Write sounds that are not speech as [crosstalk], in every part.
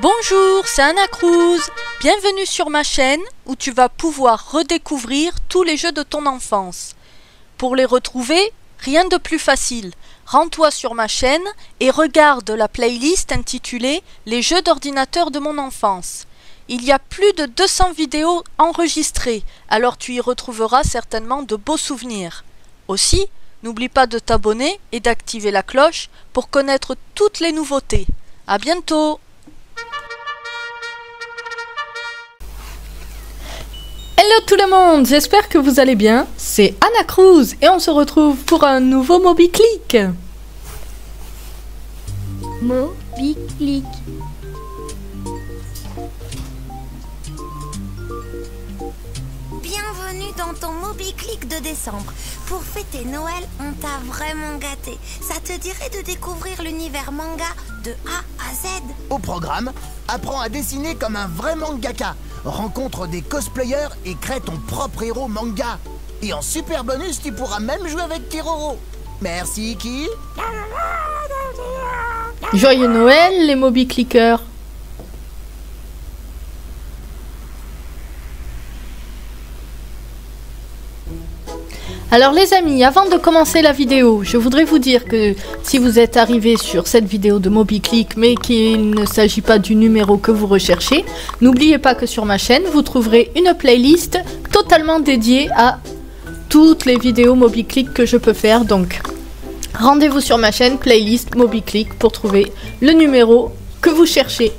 Bonjour, c'est Anna Cruz. Bienvenue sur ma chaîne où tu vas pouvoir redécouvrir tous les jeux de ton enfance. Pour les retrouver, rien de plus facile. Rends-toi sur ma chaîne et regarde la playlist intitulée Les jeux d'ordinateur de mon enfance. Il y a plus de 200 vidéos enregistrées, alors tu y retrouveras certainement de beaux souvenirs. Aussi, n'oublie pas de t'abonner et d'activer la cloche pour connaître toutes les nouveautés. À bientôt! Hello tout le monde, j'espère que vous allez bien. C'est Anna Cruz et on se retrouve pour un nouveau Moby Click. Moby Click. Bienvenue dans ton Moby Click de décembre. Pour fêter Noël, on t'a vraiment gâté. Ça te dirait de découvrir l'univers manga de A à Z Au programme, apprends à dessiner comme un vrai mangaka. Rencontre des cosplayers et crée ton propre héros manga. Et en super bonus, tu pourras même jouer avec Kiroro. Merci qui Joyeux Noël les Moby Clickers. Alors les amis, avant de commencer la vidéo, je voudrais vous dire que si vous êtes arrivé sur cette vidéo de MobiClick mais qu'il ne s'agit pas du numéro que vous recherchez, n'oubliez pas que sur ma chaîne, vous trouverez une playlist totalement dédiée à toutes les vidéos MobiClick que je peux faire. Donc rendez-vous sur ma chaîne playlist MobiClick pour trouver le numéro que vous cherchez.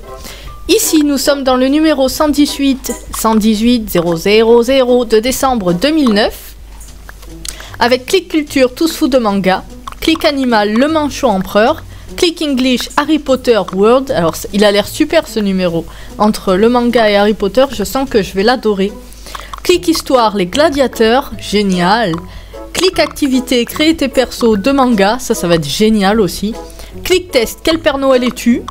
Ici, nous sommes dans le numéro 118 118 000 de décembre 2009 avec Click Culture Tous Fous de Manga, Click Animal Le Manchot Empereur, Click English Harry Potter World. Alors, il a l'air super ce numéro. Entre le manga et Harry Potter, je sens que je vais l'adorer. Click Histoire Les Gladiateurs, génial. Click Activité Créer tes persos de manga, ça, ça va être génial aussi. Click Test Quel Père Noël es-tu?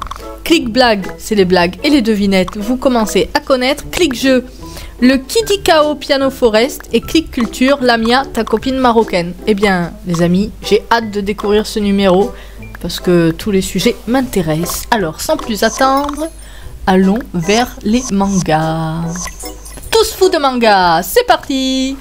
Click Blague, c'est les blagues et les devinettes, vous commencez à connaître. Click Jeu, le Kidikao Piano Forest et Click Culture, Lamia, ta copine marocaine. Eh bien, les amis, j'ai hâte de découvrir ce numéro parce que tous les sujets m'intéressent. Alors, sans plus attendre, allons vers les mangas. Tous fous de manga, c'est parti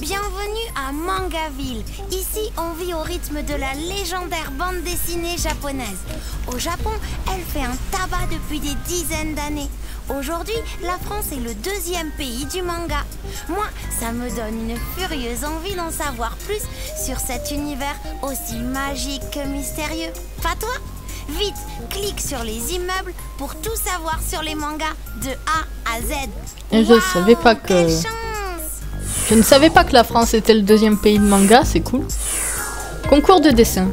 Bienvenue à Mangaville. Ici, on vit au rythme de la légendaire bande dessinée japonaise. Au Japon, elle fait un tabac depuis des dizaines d'années. Aujourd'hui, la France est le deuxième pays du manga. Moi, ça me donne une furieuse envie d'en savoir plus sur cet univers aussi magique que mystérieux. Pas toi? Vite, clique sur les immeubles pour tout savoir sur les mangas de A à Z. Et je savais pas que- quelle chance Je ne savais pas que la France était le deuxième pays de manga, c'est cool. Concours de dessin.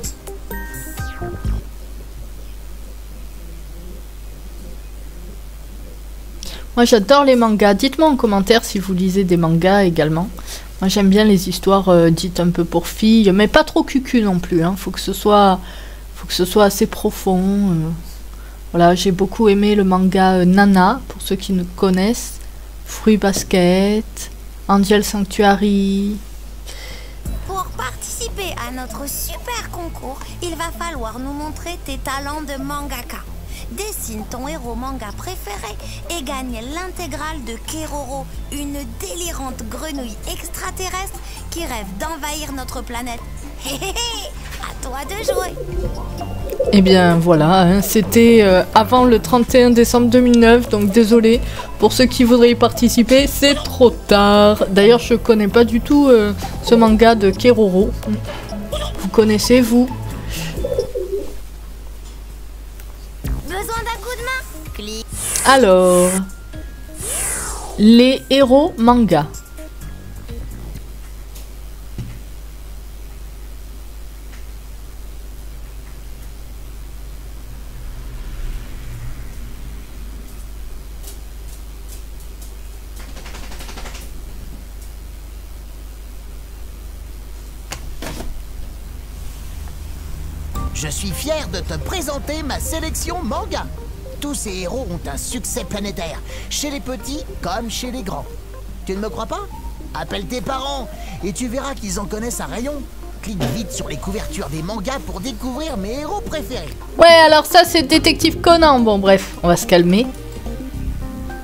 Moi j'adore les mangas. Dites-moi en commentaire si vous lisez des mangas également. Moi j'aime bien les histoires euh, dites un peu pour filles, mais pas trop cucu non plus. Hein. Faut que ce soit, assez profond. euh. Voilà, j'ai beaucoup aimé le manga euh, Nana pour ceux qui ne connaissent. Fruit Basket, Angel Sanctuary. Pour participer à notre super concours, il va falloir nous montrer tes talents de mangaka. Dessine ton héros manga préféré et gagne l'intégrale de Keroro, une délirante grenouille extraterrestre qui rêve d'envahir notre planète. Hé hé hé À toi de jouer Eh bien voilà, hein, c'était euh, avant le 31 décembre 2009, donc désolé pour ceux qui voudraient y participer, c'est trop tard. D'ailleurs, je connais pas du tout euh, ce manga de Keroro. Vous connaissez vous? Alors, les héros manga. Je suis fier de te présenter ma sélection manga. Tous ces héros ont un succès planétaire, chez les petits comme chez les grands. Tu ne me crois pas? Appelle tes parents et tu verras qu'ils en connaissent un rayon. clique vite sur les couvertures des mangas pour découvrir mes héros préférés. Ouais, alors ça c'est Détective Conan. Bon, bref, on va se calmer.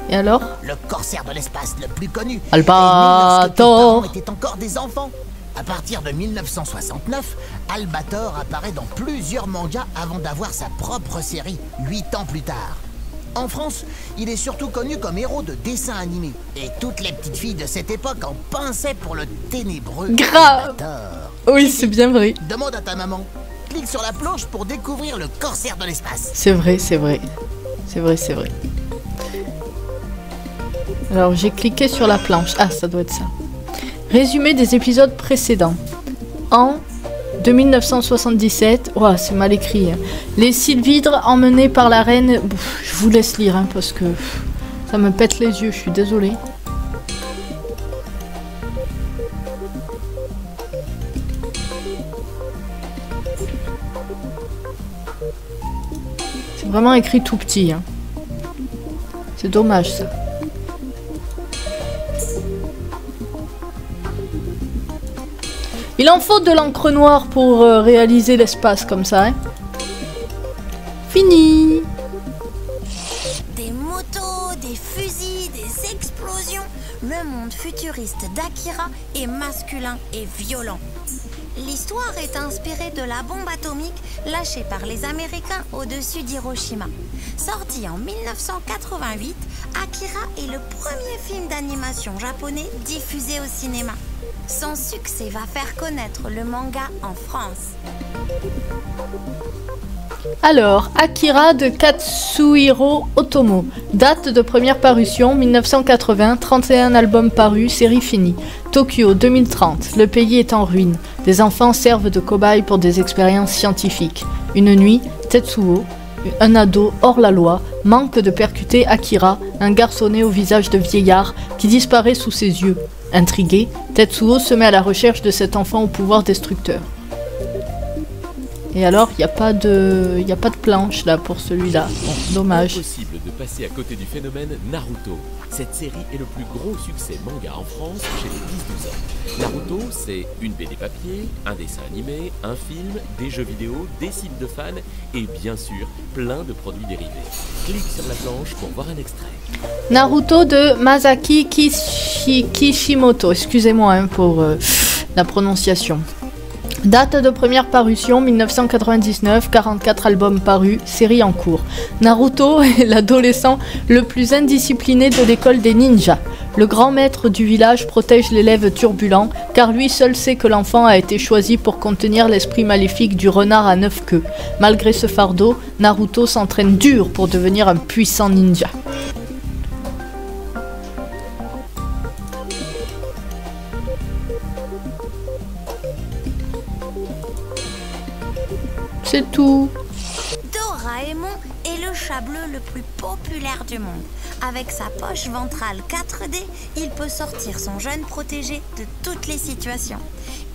Et alors? Le corsaire de l'espace le plus connu. Étaient encore des enfants. À partir de 1969, Albator apparaît dans plusieurs mangas avant d'avoir sa propre série, 8 ans plus tard. En France, il est surtout connu comme héros de dessin animé. Et toutes les petites filles de cette époque en pinçaient pour le ténébreux Grave. Albator. Oui, c'est bien vrai. Demande à ta maman. Clique sur la planche pour découvrir le corsaire de l'espace. C'est vrai, c'est vrai. C'est vrai, c'est vrai. Alors j'ai cliqué sur la planche. Ah, ça doit être ça. Résumé des épisodes précédents. En de 1977, Ouah, c'est mal écrit. hein. Les Sylvidres emmenés par la reine. Je vous laisse lire hein, parce que ça me pète les yeux, je suis désolée. C'est vraiment écrit tout petit. hein. C'est dommage ça. Il en faut de l'encre noire pour euh, réaliser l'espace comme ça. Hein. Fini Des motos, des fusils, des explosions. Le monde futuriste d'Akira est masculin et violent. L'histoire est inspirée de la bombe atomique lâchée par les Américains au-dessus d'Hiroshima. Sorti en 1988, Akira est le premier film d'animation japonais diffusé au cinéma. Son succès va faire connaître le manga en France. Alors, Akira de Katsuhiro Otomo. Date de première parution 1980, 31 albums parus, série finie. Tokyo 2030, le pays est en ruine. Des enfants servent de cobayes pour des expériences scientifiques. Une nuit, Tetsuo, un ado hors la loi, manque de percuter Akira, un garçonnet au visage de vieillard qui disparaît sous ses yeux. Intrigué, Tetsuo se met à la recherche de cet enfant au pouvoir destructeur. Et alors, il n'y a, pas de- y a pas de planche là pour celui-là. Bon, dommage. Impossible de passer à côté du phénomène Naruto. Cette série est le plus gros succès manga en France chez les 10-12 ans. Naruto, c'est une BD papier, un dessin animé, un film, des jeux vidéo, des sites de fans et bien sûr plein de produits dérivés. Clique sur la planche pour voir un extrait. Naruto de Masaki Kishi- Kishimoto. Excusez-moi hein, pour euh, la prononciation. Date de première parution 1999, 44 albums parus, série en cours. Naruto [laughs] est l'adolescent le plus indiscipliné de l'école des ninjas. Le grand maître du village protège l'élève turbulent car lui seul sait que l'enfant a été choisi pour contenir l'esprit maléfique du renard à neuf queues. Malgré ce fardeau, Naruto s'entraîne dur pour devenir un puissant ninja. C'est tout. Doraemon est le chat bleu le plus populaire du monde. Avec sa poche ventrale 4D, il peut sortir son jeune protégé de toutes les situations.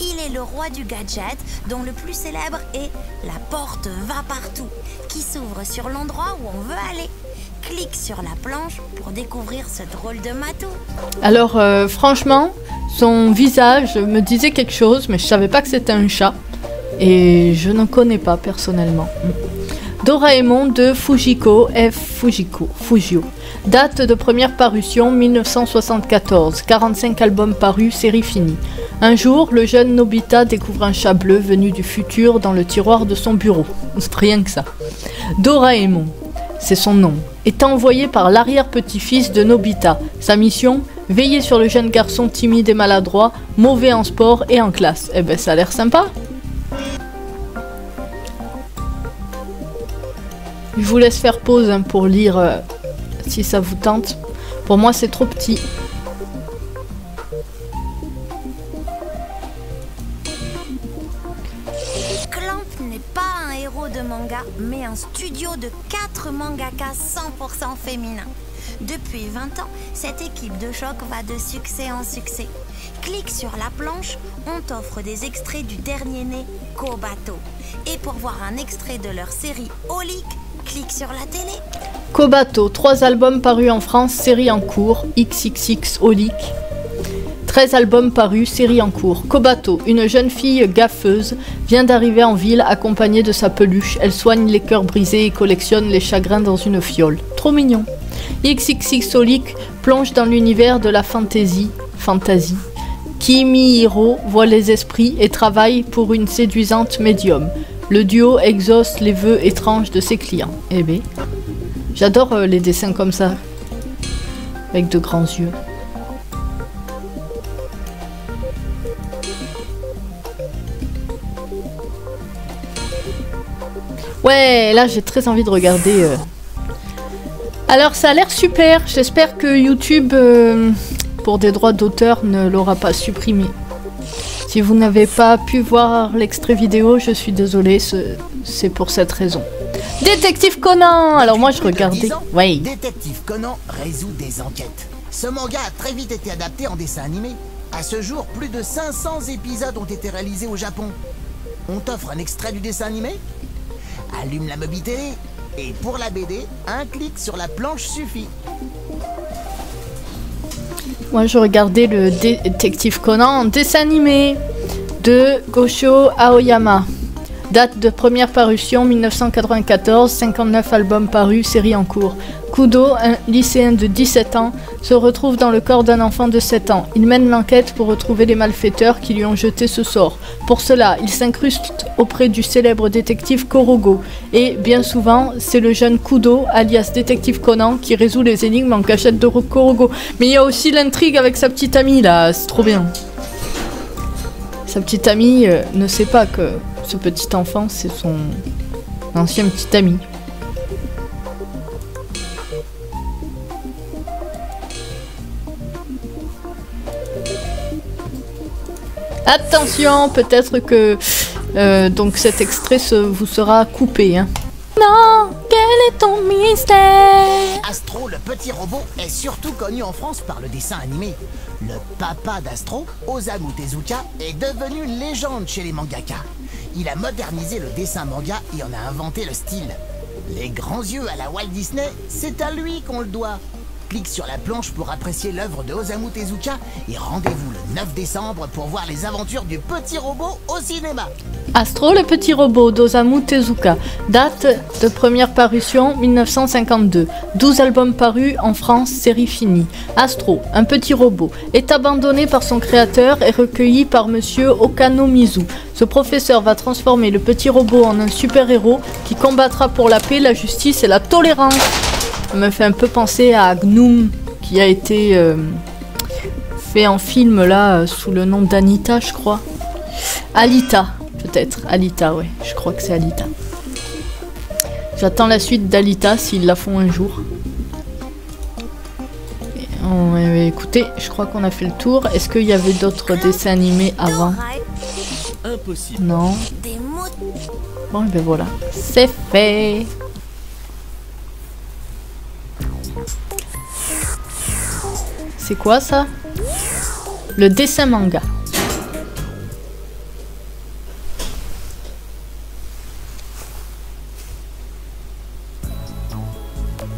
Il est le roi du gadget, dont le plus célèbre est la porte va partout, qui s'ouvre sur l'endroit où on veut aller. Clique sur la planche pour découvrir ce drôle de matou. Alors, euh, franchement, son visage me disait quelque chose, mais je savais pas que c'était un chat. Et je ne connais pas personnellement. Doraemon de Fujiko F. Fujiko, Fujio. Date de première parution 1974. 45 albums parus, série finie. Un jour, le jeune Nobita découvre un chat bleu venu du futur dans le tiroir de son bureau. C'est rien que ça. Doraemon, c'est son nom, est envoyé par l'arrière-petit-fils de Nobita. Sa mission Veiller sur le jeune garçon timide et maladroit, mauvais en sport et en classe. Eh ben ça a l'air sympa. Je vous laisse faire pause hein, pour lire euh, si ça vous tente. Pour moi c'est trop petit. Clamp n'est pas un héros de manga, mais un studio de 4 mangakas 100% féminins. Depuis 20 ans, cette équipe de choc va de succès en succès. Clique sur la planche, on t'offre des extraits du dernier né, Kobato. Et pour voir un extrait de leur série Olic, clique sur la télé. Kobato, trois albums parus en France, série en cours, XXX Olic. 13 albums parus, série en cours. Kobato, une jeune fille gaffeuse, vient d'arriver en ville accompagnée de sa peluche. Elle soigne les cœurs brisés et collectionne les chagrins dans une fiole. Trop mignon. XXXolic plonge dans l'univers de la fantasy. Fantasy. Kimi Hiro voit les esprits et travaille pour une séduisante médium. Le duo exauce les vœux étranges de ses clients. Eh ben, j'adore euh, les dessins comme ça, avec de grands yeux. Ouais, là j'ai très envie de regarder. euh. Alors ça a l'air super. J'espère que YouTube, euh, pour des droits d'auteur, ne l'aura pas supprimé. Si vous n'avez pas pu voir l'extrait vidéo, je suis désolée, ce- c'est pour cette raison. Détective Conan Alors moi je regardais. 10 ans, Ouais. Détective Conan résout des enquêtes. Ce manga a très vite été adapté en dessin animé. À ce jour, plus de 500 épisodes ont été réalisés au Japon. On t'offre un extrait du dessin animé? Allume la Mobi Télé et pour la BD, un clic sur la planche suffit. Moi, je regardais le détective Conan en dessin animé de Gosho Aoyama. Date de première parution 1994, 59 albums parus, série en cours. Kudo, un lycéen de 17 ans, se retrouve dans le corps d'un enfant de 7 ans. Il mène l'enquête pour retrouver les malfaiteurs qui lui ont jeté ce sort. Pour cela, il s'incruste auprès du célèbre détective Korogo. Et bien souvent, c'est le jeune Kudo, alias détective Conan, qui résout les énigmes en cachette de Korogo. Mais il y a aussi l'intrigue avec sa petite amie là, c'est trop bien. Sa petite amie euh, ne sait pas que ce petit enfant, c'est son ancien petit ami. Attention, peut-être que euh, donc cet extrait se- vous sera coupé. Hein. Non, quel est ton mystère? Astro, le petit robot, est surtout connu en France par le dessin animé. Le papa d'Astro, Osamu Tezuka, est devenu légende chez les mangaka. Il a modernisé le dessin manga et en a inventé le style. Les grands yeux à la Walt Disney, c'est à lui qu'on le doit. Clique sur la planche pour apprécier l'œuvre de Osamu Tezuka et rendez-vous le 9 décembre pour voir les aventures du petit robot au cinéma. Astro, le petit robot d'Osamu Tezuka. Date de première parution 1952. 12 albums parus en France, série finie. Astro, un petit robot, est abandonné par son créateur et recueilli par monsieur Okanomizu. Ce professeur va transformer le petit robot en un super-héros qui combattra pour la paix, la justice et la tolérance. Ça me fait un peu penser à Gnome qui a été euh, fait en film là sous le nom d'Anita, je crois. Alita, peut-être. Alita, ouais. Je crois que c'est Alita. J'attends la suite d'Alita s'ils la font un jour. Et on- euh, écoutez, je crois qu'on a fait le tour. Est-ce qu'il y avait d'autres dessins animés avant? Impossible. Non. Bon, et ben voilà. C'est fait. C'est quoi ça? Le dessin manga.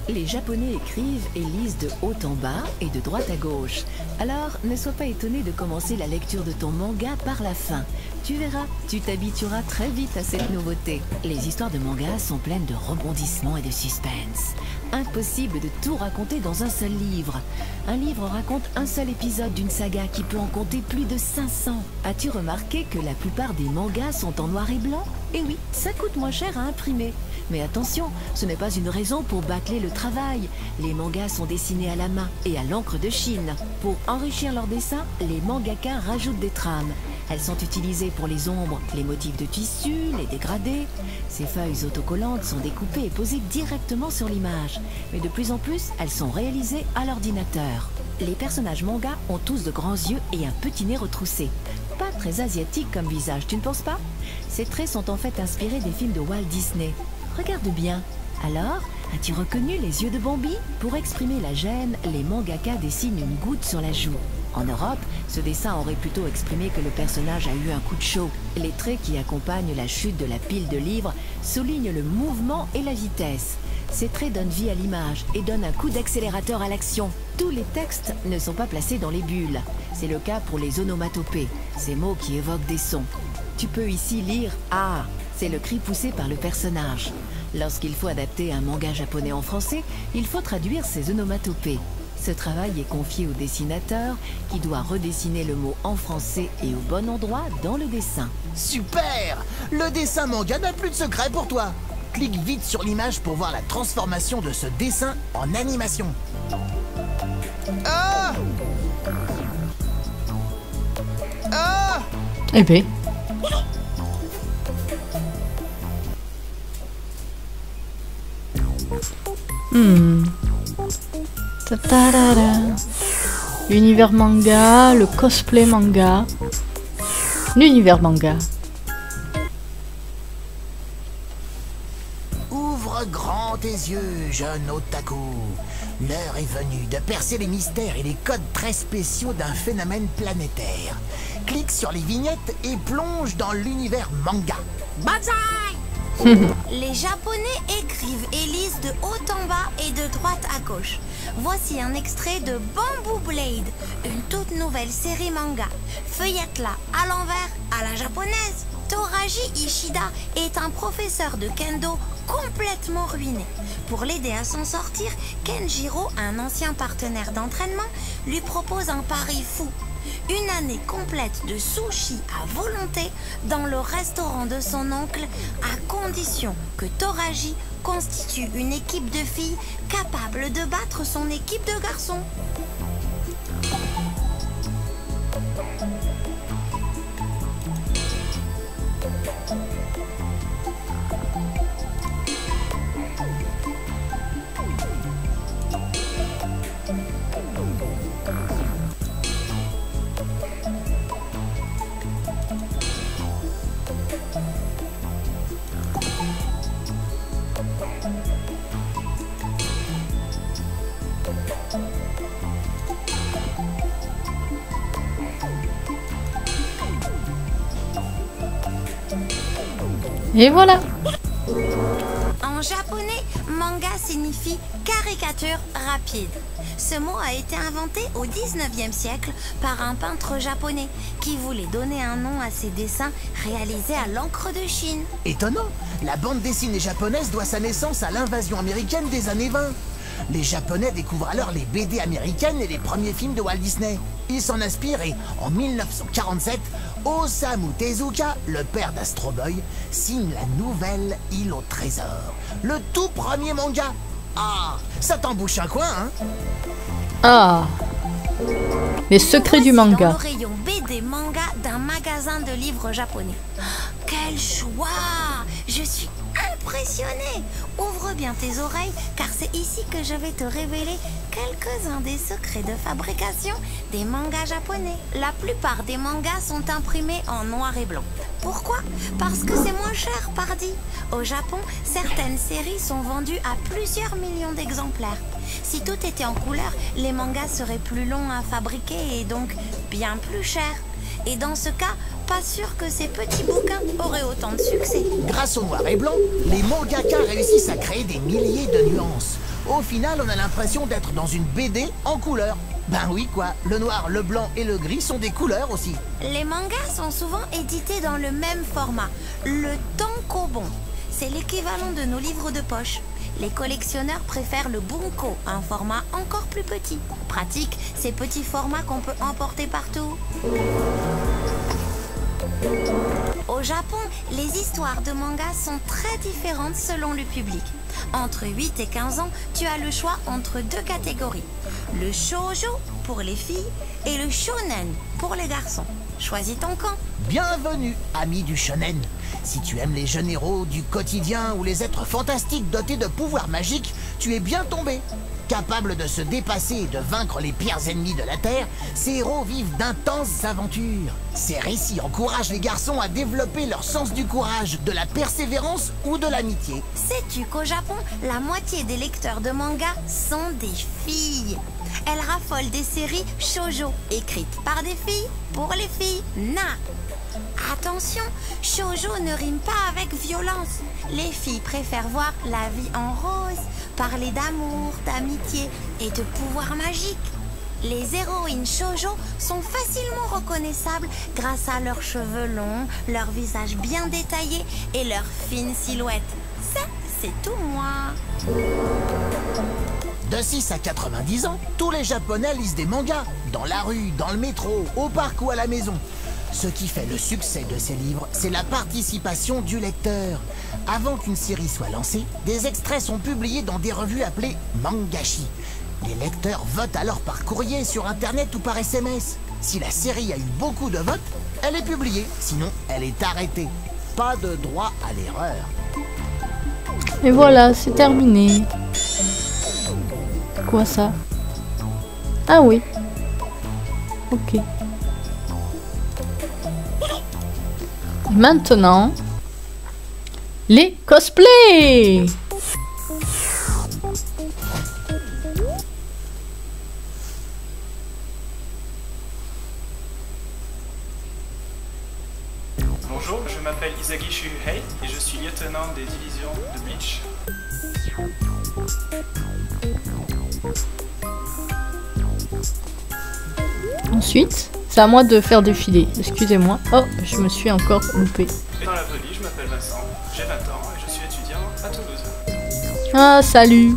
Les Japonais écrivent et lisent de haut en bas et de droite à gauche. Alors, ne sois pas étonné de commencer la lecture de ton manga par la fin. Tu verras, tu t'habitueras très vite à cette nouveauté. Les histoires de manga sont pleines de rebondissements et de suspense. Impossible de tout raconter dans un seul livre. Un livre raconte un seul épisode d'une saga qui peut en compter plus de 500. As-tu remarqué que la plupart des mangas sont en noir et blanc? Eh oui, ça coûte moins cher à imprimer. Mais attention, ce n'est pas une raison pour bâcler le travail. Les mangas sont dessinés à la main et à l'encre de Chine. Pour enrichir leur dessin, les mangaka rajoutent des trames. Elles sont utilisées pour les ombres, les motifs de tissu, les dégradés. Ces feuilles autocollantes sont découpées et posées directement sur l'image. Mais de plus en plus, elles sont réalisées à l'ordinateur. Les personnages manga ont tous de grands yeux et un petit nez retroussé. Pas très asiatique comme visage, tu ne penses pas? Ces traits sont en fait inspirés des films de Walt Disney. Regarde bien. Alors, as-tu reconnu les yeux de Bambi? Pour exprimer la gêne, les mangaka dessinent une goutte sur la joue. En Europe, ce dessin aurait plutôt exprimé que le personnage a eu un coup de chaud. Les traits qui accompagnent la chute de la pile de livres soulignent le mouvement et la vitesse. Ces traits donnent vie à l'image et donnent un coup d'accélérateur à l'action. Tous les textes ne sont pas placés dans les bulles. C'est le cas pour les onomatopées, ces mots qui évoquent des sons. Tu peux ici lire Ah, c'est le cri poussé par le personnage. Lorsqu'il faut adapter un manga japonais en français, il faut traduire ces onomatopées. Ce travail est confié au dessinateur qui doit redessiner le mot en français et au bon endroit dans le dessin. Super Le dessin manga n'a plus de secret pour toi. Clique vite sur l'image pour voir la transformation de ce dessin en animation. Ah Ah Eh ben. Hmm. L'univers manga, le cosplay manga. L'univers manga. Ouvre grand tes yeux, jeune otaku. L'heure est venue de percer les mystères et les codes très spéciaux d'un phénomène planétaire. Clique sur les vignettes et plonge dans l'univers manga. [laughs] Les Japonais écrivent et lisent de haut en bas et de droite à gauche. Voici un extrait de Bamboo Blade, une toute nouvelle série manga. Feuillette-la à l'envers, à la japonaise. Toraji Ishida est un professeur de kendo complètement ruiné. Pour l'aider à s'en sortir, Kenjiro, un ancien partenaire d'entraînement, lui propose un pari fou. Une année complète de sushi à volonté dans le restaurant de son oncle, à condition que Toraji constitue une équipe de filles capable de battre son équipe de garçons. Et voilà. En japonais, manga signifie caricature rapide. Ce mot a été inventé au 19e siècle par un peintre japonais qui voulait donner un nom à ses dessins réalisés à l'encre de Chine. Étonnant, la bande dessinée japonaise doit sa naissance à l'invasion américaine des années 20. Les Japonais découvrent alors les BD américaines et les premiers films de Walt Disney. Ils s'en inspirent et, en 1947, Osamu Tezuka, le père d'Astro Boy, signe la nouvelle Île au trésor. Le tout premier manga. Ah, ça t'embouche un coin, hein? Ah. Les secrets du manga. Dans le rayon BD manga d'un magasin de livres japonais. Quel choix Je suis impressionnée Ouvre bien tes oreilles car c'est ici que je vais te révéler quelques-uns des secrets de fabrication des mangas japonais. La plupart des mangas sont imprimés en noir et blanc. Pourquoi? Parce que c'est moins cher, pardi. Au Japon, certaines séries sont vendues à plusieurs millions d'exemplaires. Si tout était en couleur, les mangas seraient plus longs à fabriquer et donc bien plus chers. Et dans ce cas, pas sûr que ces petits bouquins auraient autant de succès. Grâce au noir et blanc, les mangaka réussissent à créer des milliers de nuances. Au final, on a l'impression d'être dans une BD en couleur. Ben oui quoi, le noir, le blanc et le gris sont des couleurs aussi. Les mangas sont souvent édités dans le même format, le tankobon. C'est l'équivalent de nos livres de poche. Les collectionneurs préfèrent le bunko, un format encore plus petit. Pratique, ces petits formats qu'on peut emporter partout. Au Japon, les histoires de manga sont très différentes selon le public. Entre 8 et 15 ans, tu as le choix entre deux catégories. Le shoujo pour les filles et le shonen pour les garçons. Choisis ton camp. Bienvenue, ami du shonen. Si tu aimes les jeunes héros du quotidien ou les êtres fantastiques dotés de pouvoirs magiques, tu es bien tombé. Capables de se dépasser et de vaincre les pires ennemis de la Terre, ces héros vivent d'intenses aventures. Ces récits encouragent les garçons à développer leur sens du courage, de la persévérance ou de l'amitié. Sais-tu qu'au Japon, la moitié des lecteurs de manga sont des filles? Elles raffolent des séries shoujo, écrites par des filles pour les filles. Na Attention, shoujo ne rime pas avec violence. Les filles préfèrent voir la vie en rose, parler d'amour, d'amitié et de pouvoir magique. Les héroïnes shoujo sont facilement reconnaissables grâce à leurs cheveux longs, leur visage bien détaillé et leur fine silhouette. Ça, c'est tout moi. De 6 à 90 ans, tous les Japonais lisent des mangas, dans la rue, dans le métro, au parc ou à la maison. Ce qui fait le succès de ces livres, c'est la participation du lecteur. Avant qu'une série soit lancée, des extraits sont publiés dans des revues appelées Mangashi. Les lecteurs votent alors par courrier, sur Internet ou par SMS. Si la série a eu beaucoup de votes, elle est publiée, sinon elle est arrêtée. Pas de droit à l'erreur. Et voilà, c'est terminé. Quoi ça? Ah oui. Ok. Maintenant, les cosplays Bonjour, je m'appelle Isagi Shuhei et je suis lieutenant des divisions de Bleach. Ensuite, c'est à moi de faire défiler. Excusez-moi. Oh, je me suis encore loupé. Et dans la vraie vie, je m'appelle Vincent, j'ai 20 ans et je suis étudiant à Toulouse. Ah, salut.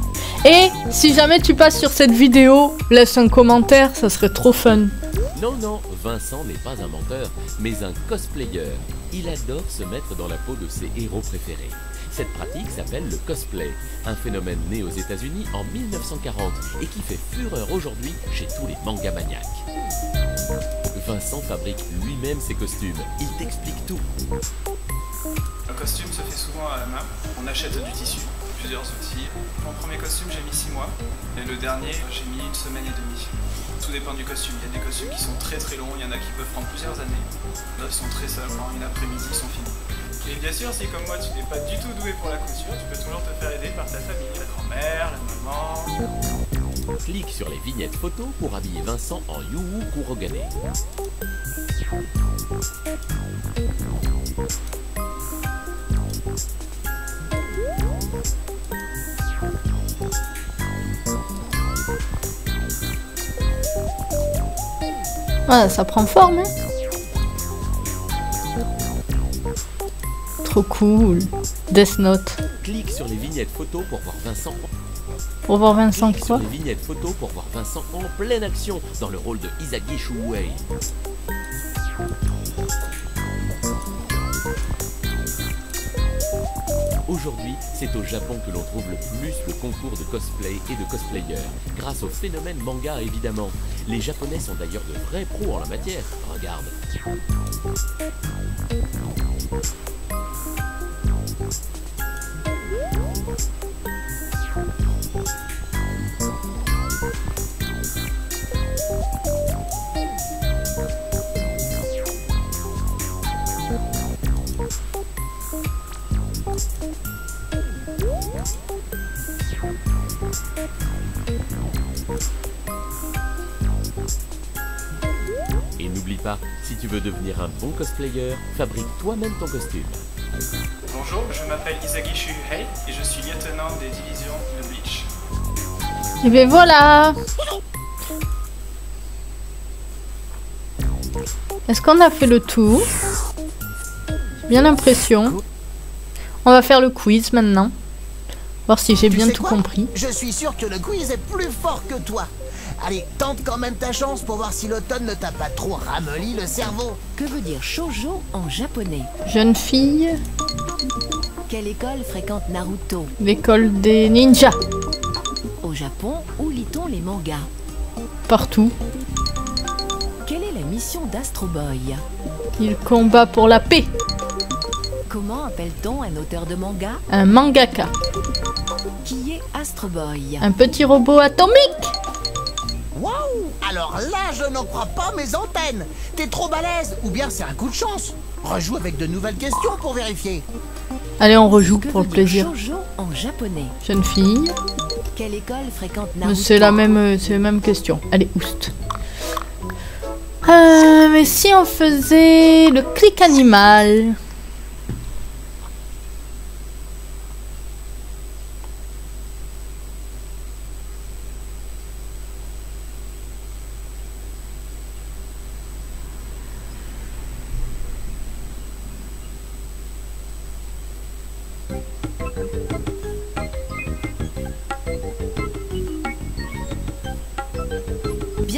Et si jamais tu passes sur cette vidéo, laisse un commentaire, ça serait trop fun. Non, non, Vincent n'est pas un menteur, mais un cosplayer. Il adore se mettre dans la peau de ses héros préférés. Cette pratique s'appelle le cosplay, un phénomène né aux États-Unis en 1940 et qui fait fureur aujourd'hui chez tous les manga maniaques. Vincent fabrique lui-même ses costumes. Il t'explique tout. Un costume se fait souvent à la main. On achète du tissu, plusieurs outils. Mon premier costume, j'ai mis 6 mois. Et le dernier, j'ai mis une semaine et demie. Tout dépend du costume. Il y a des costumes qui sont très très longs, il y en a qui peuvent prendre plusieurs années. D'autres sont très simples, en une après-midi, ils sont finis. Et bien sûr, si comme moi tu n'es pas du tout doué pour la couture, tu peux toujours te faire aider par ta famille, la grand-mère, la maman. Clique sur les vignettes photos pour habiller Vincent en Yu Kurogane. Ah, ça prend forme, hein Trop cool. Death Note. Clique sur les vignettes photos pour voir Vincent. Pour voir Vincent Clique sur quoi les vignettes photos pour voir Vincent en pleine action dans le rôle de Isagi Shuwei. Aujourd'hui, c'est au Japon que l'on trouve le plus le concours de cosplay et de cosplayers, grâce au phénomène manga évidemment. Les Japonais sont d'ailleurs de vrais pros en la matière. Regarde. Tu veux devenir un bon cosplayer, fabrique toi-même ton costume. Bonjour, je m'appelle Isagi Shuhei et je suis lieutenant des divisions de Bleach. Et bien voilà Est-ce qu'on a fait le tour? J'ai bien l'impression. On va faire le quiz maintenant. Voir si j'ai bien tout compris. Je suis sûr que le quiz est plus fort que toi. Allez, tente quand même ta chance pour voir si l'automne ne t'a pas trop ramolli le cerveau. Que veut dire shoujo en japonais Jeune fille, Quelle école fréquente Naruto l'école des ninjas. Au Japon, où lit-on les mangas Partout. Quelle est la mission d'Astro Boy Il combat pour la paix. Comment appelle-t-on un auteur de manga Un mangaka. Qui est Astro Boy Un petit robot atomique. Waouh Alors là, je n'en crois pas mes antennes. T'es trop balèze, ou bien c'est un coup de chance. Rejoue avec de nouvelles questions pour vérifier. Allez, on rejoue Que pour le plaisir. shoujo en japonais Jeune fille. Quelle école fréquente Mais Naruto C'est la même, euh, c'est la même question. Allez, oust. Euh, mais si on faisait le clic animal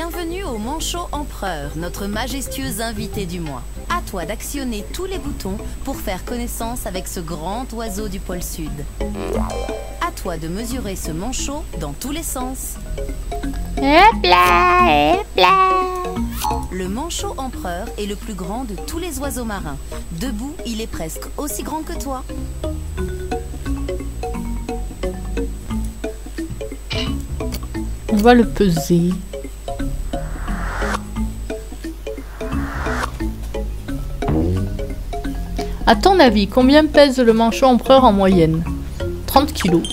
Bienvenue au Manchot Empereur, notre majestueux invité du mois. À toi d'actionner tous les boutons pour faire connaissance avec ce grand oiseau du pôle sud. À toi de mesurer ce manchot dans tous les sens. Hop là, hop là. Le manchot empereur est le plus grand de tous les oiseaux marins. Debout, il est presque aussi grand que toi. On va le peser. À ton avis, combien pèse le manchot empereur en moyenne? 30 kilos.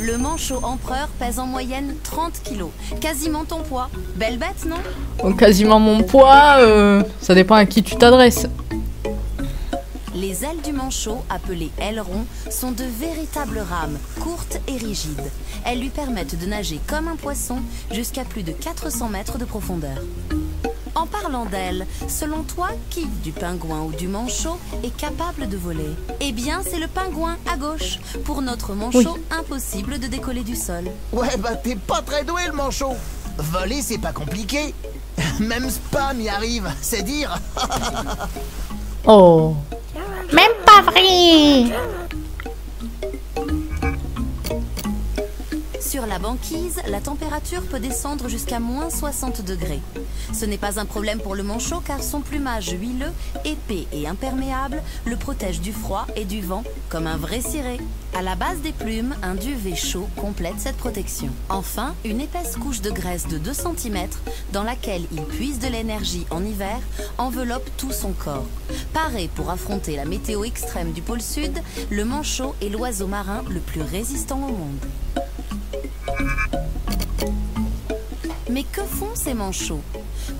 Le manchot empereur pèse en moyenne 30 kilos. Quasiment ton poids. Belle bête, non? Donc quasiment mon poids, euh, ça dépend à qui tu t'adresses. Les ailes du manchot, appelées ailerons, sont de véritables rames, courtes et rigides. Elles lui permettent de nager comme un poisson jusqu'à plus de 400 mètres de profondeur. En parlant d'ailes, selon toi, qui, du pingouin ou du manchot, est capable de voler? Eh bien, c'est le pingouin à gauche. Pour notre manchot, impossible de décoller du sol. Ouais, bah t'es pas très doué le manchot. Voler, c'est pas compliqué. [laughs] Même Spam y arrive, c'est dire. [laughs] Oh, Même pas vrai. La banquise, la température peut descendre jusqu'à moins 60 degrés. Ce n'est pas un problème pour le manchot car son plumage huileux, épais et imperméable le protège du froid et du vent comme un vrai ciré. À la base des plumes, un duvet chaud complète cette protection. Enfin, une épaisse couche de graisse de 2 cm dans laquelle il puise de l'énergie en hiver enveloppe tout son corps. Paré pour affronter la météo extrême du pôle sud, le manchot est l'oiseau marin le plus résistant au monde. Mais que font ces manchots?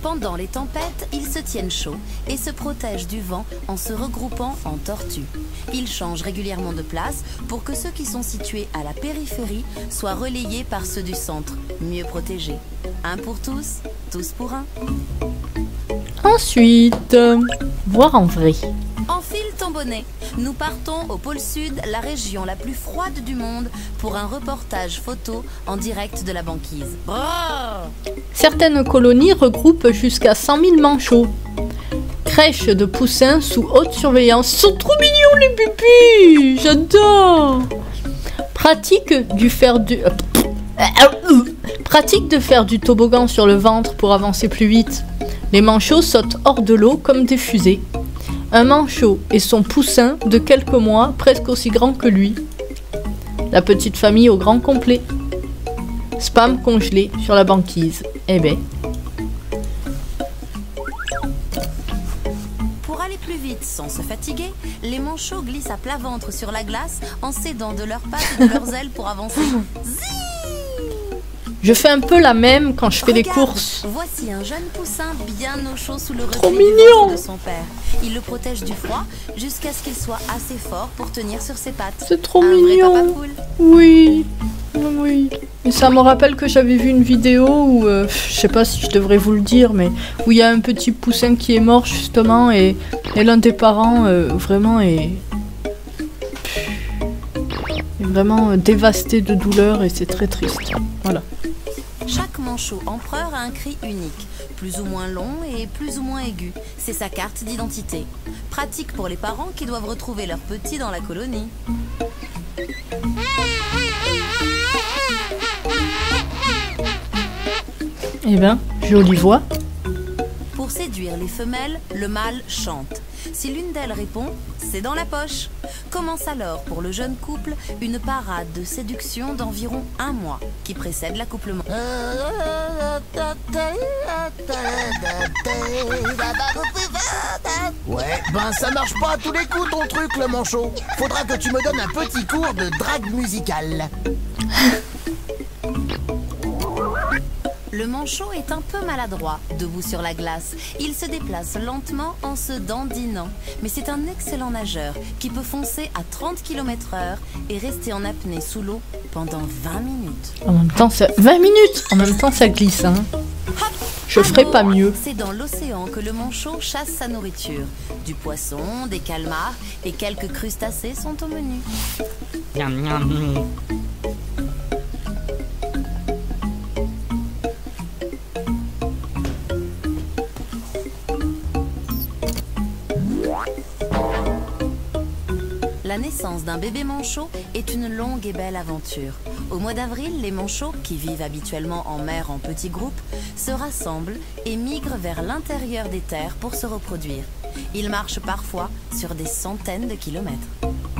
Pendant les tempêtes, ils se tiennent chaud et se protègent du vent en se regroupant en tortues. Ils changent régulièrement de place pour que ceux qui sont situés à la périphérie soient relayés par ceux du centre, mieux protégés. Un pour tous, tous pour un. ensuite, voir en vrai. Enfile ton bonnet. Nous partons au pôle sud, la région la plus froide du monde, pour un reportage photo en direct de la banquise. Certaines colonies regroupent jusqu'à 100 000 manchots. Crèches de poussins sous haute surveillance. Ils sont trop mignons les pupilles J'adore Pratique du faire du... Pratique de faire du toboggan sur le ventre pour avancer plus vite. Les manchots sautent hors de l'eau comme des fusées. Un manchot et son poussin de quelques mois, presque aussi grand que lui. La petite famille au grand complet. Spam congelé sur la banquise. Eh ben, Pour aller plus vite sans se fatiguer, les manchots glissent à plat ventre sur la glace en s'aidant de leurs pattes et de leurs ailes pour avancer. [laughs] je fais un peu la même quand je fais les Regarde, courses. Voici un jeune poussin bien au chaud sous le Trop mignon. de son père. Il le protège du froid jusqu'à ce qu'il soit assez fort pour tenir sur ses pattes. C'est trop un mignon. Oui, oui. Et ça me rappelle que j'avais vu une vidéo où, euh, je sais pas si je devrais vous le dire, mais où il y a un petit poussin qui est mort justement et, et l'un des parents euh, vraiment est, est vraiment euh, dévasté de douleur et c'est très triste. Voilà. Manchot empereur a un cri unique, plus ou moins long et plus ou moins aigu. C'est sa carte d'identité. Pratique pour les parents qui doivent retrouver leur petit dans la colonie. Eh ben, jolie voix. Pour séduire les femelles, le mâle chante. Si l'une d'elles répond, c'est dans la poche. Commence alors pour le jeune couple une parade de séduction d'environ un mois qui précède l'accouplement. Ouais, ben ça marche pas à tous les coups ton truc le manchot. Faudra que tu me donnes un petit cours de drague musicale. Le manchot est un peu maladroit, debout sur la glace. Il se déplace lentement en se dandinant. Mais c'est un excellent nageur qui peut foncer à 30 km/h et rester en apnée sous l'eau pendant 20 minutes. En même temps, ça... 20 minutes En même temps, ça glisse, hein. Je ferai pas mieux. C'est dans l'océan que le manchot chasse sa nourriture. Du poisson, des calmars et quelques crustacés sont au menu. La naissance d'un bébé manchot est une longue et belle aventure. Au mois d'avril, les manchots, qui vivent habituellement en mer en petits groupes, se rassemblent et migrent vers l'intérieur des terres pour se reproduire. Ils marchent parfois sur des centaines de kilomètres.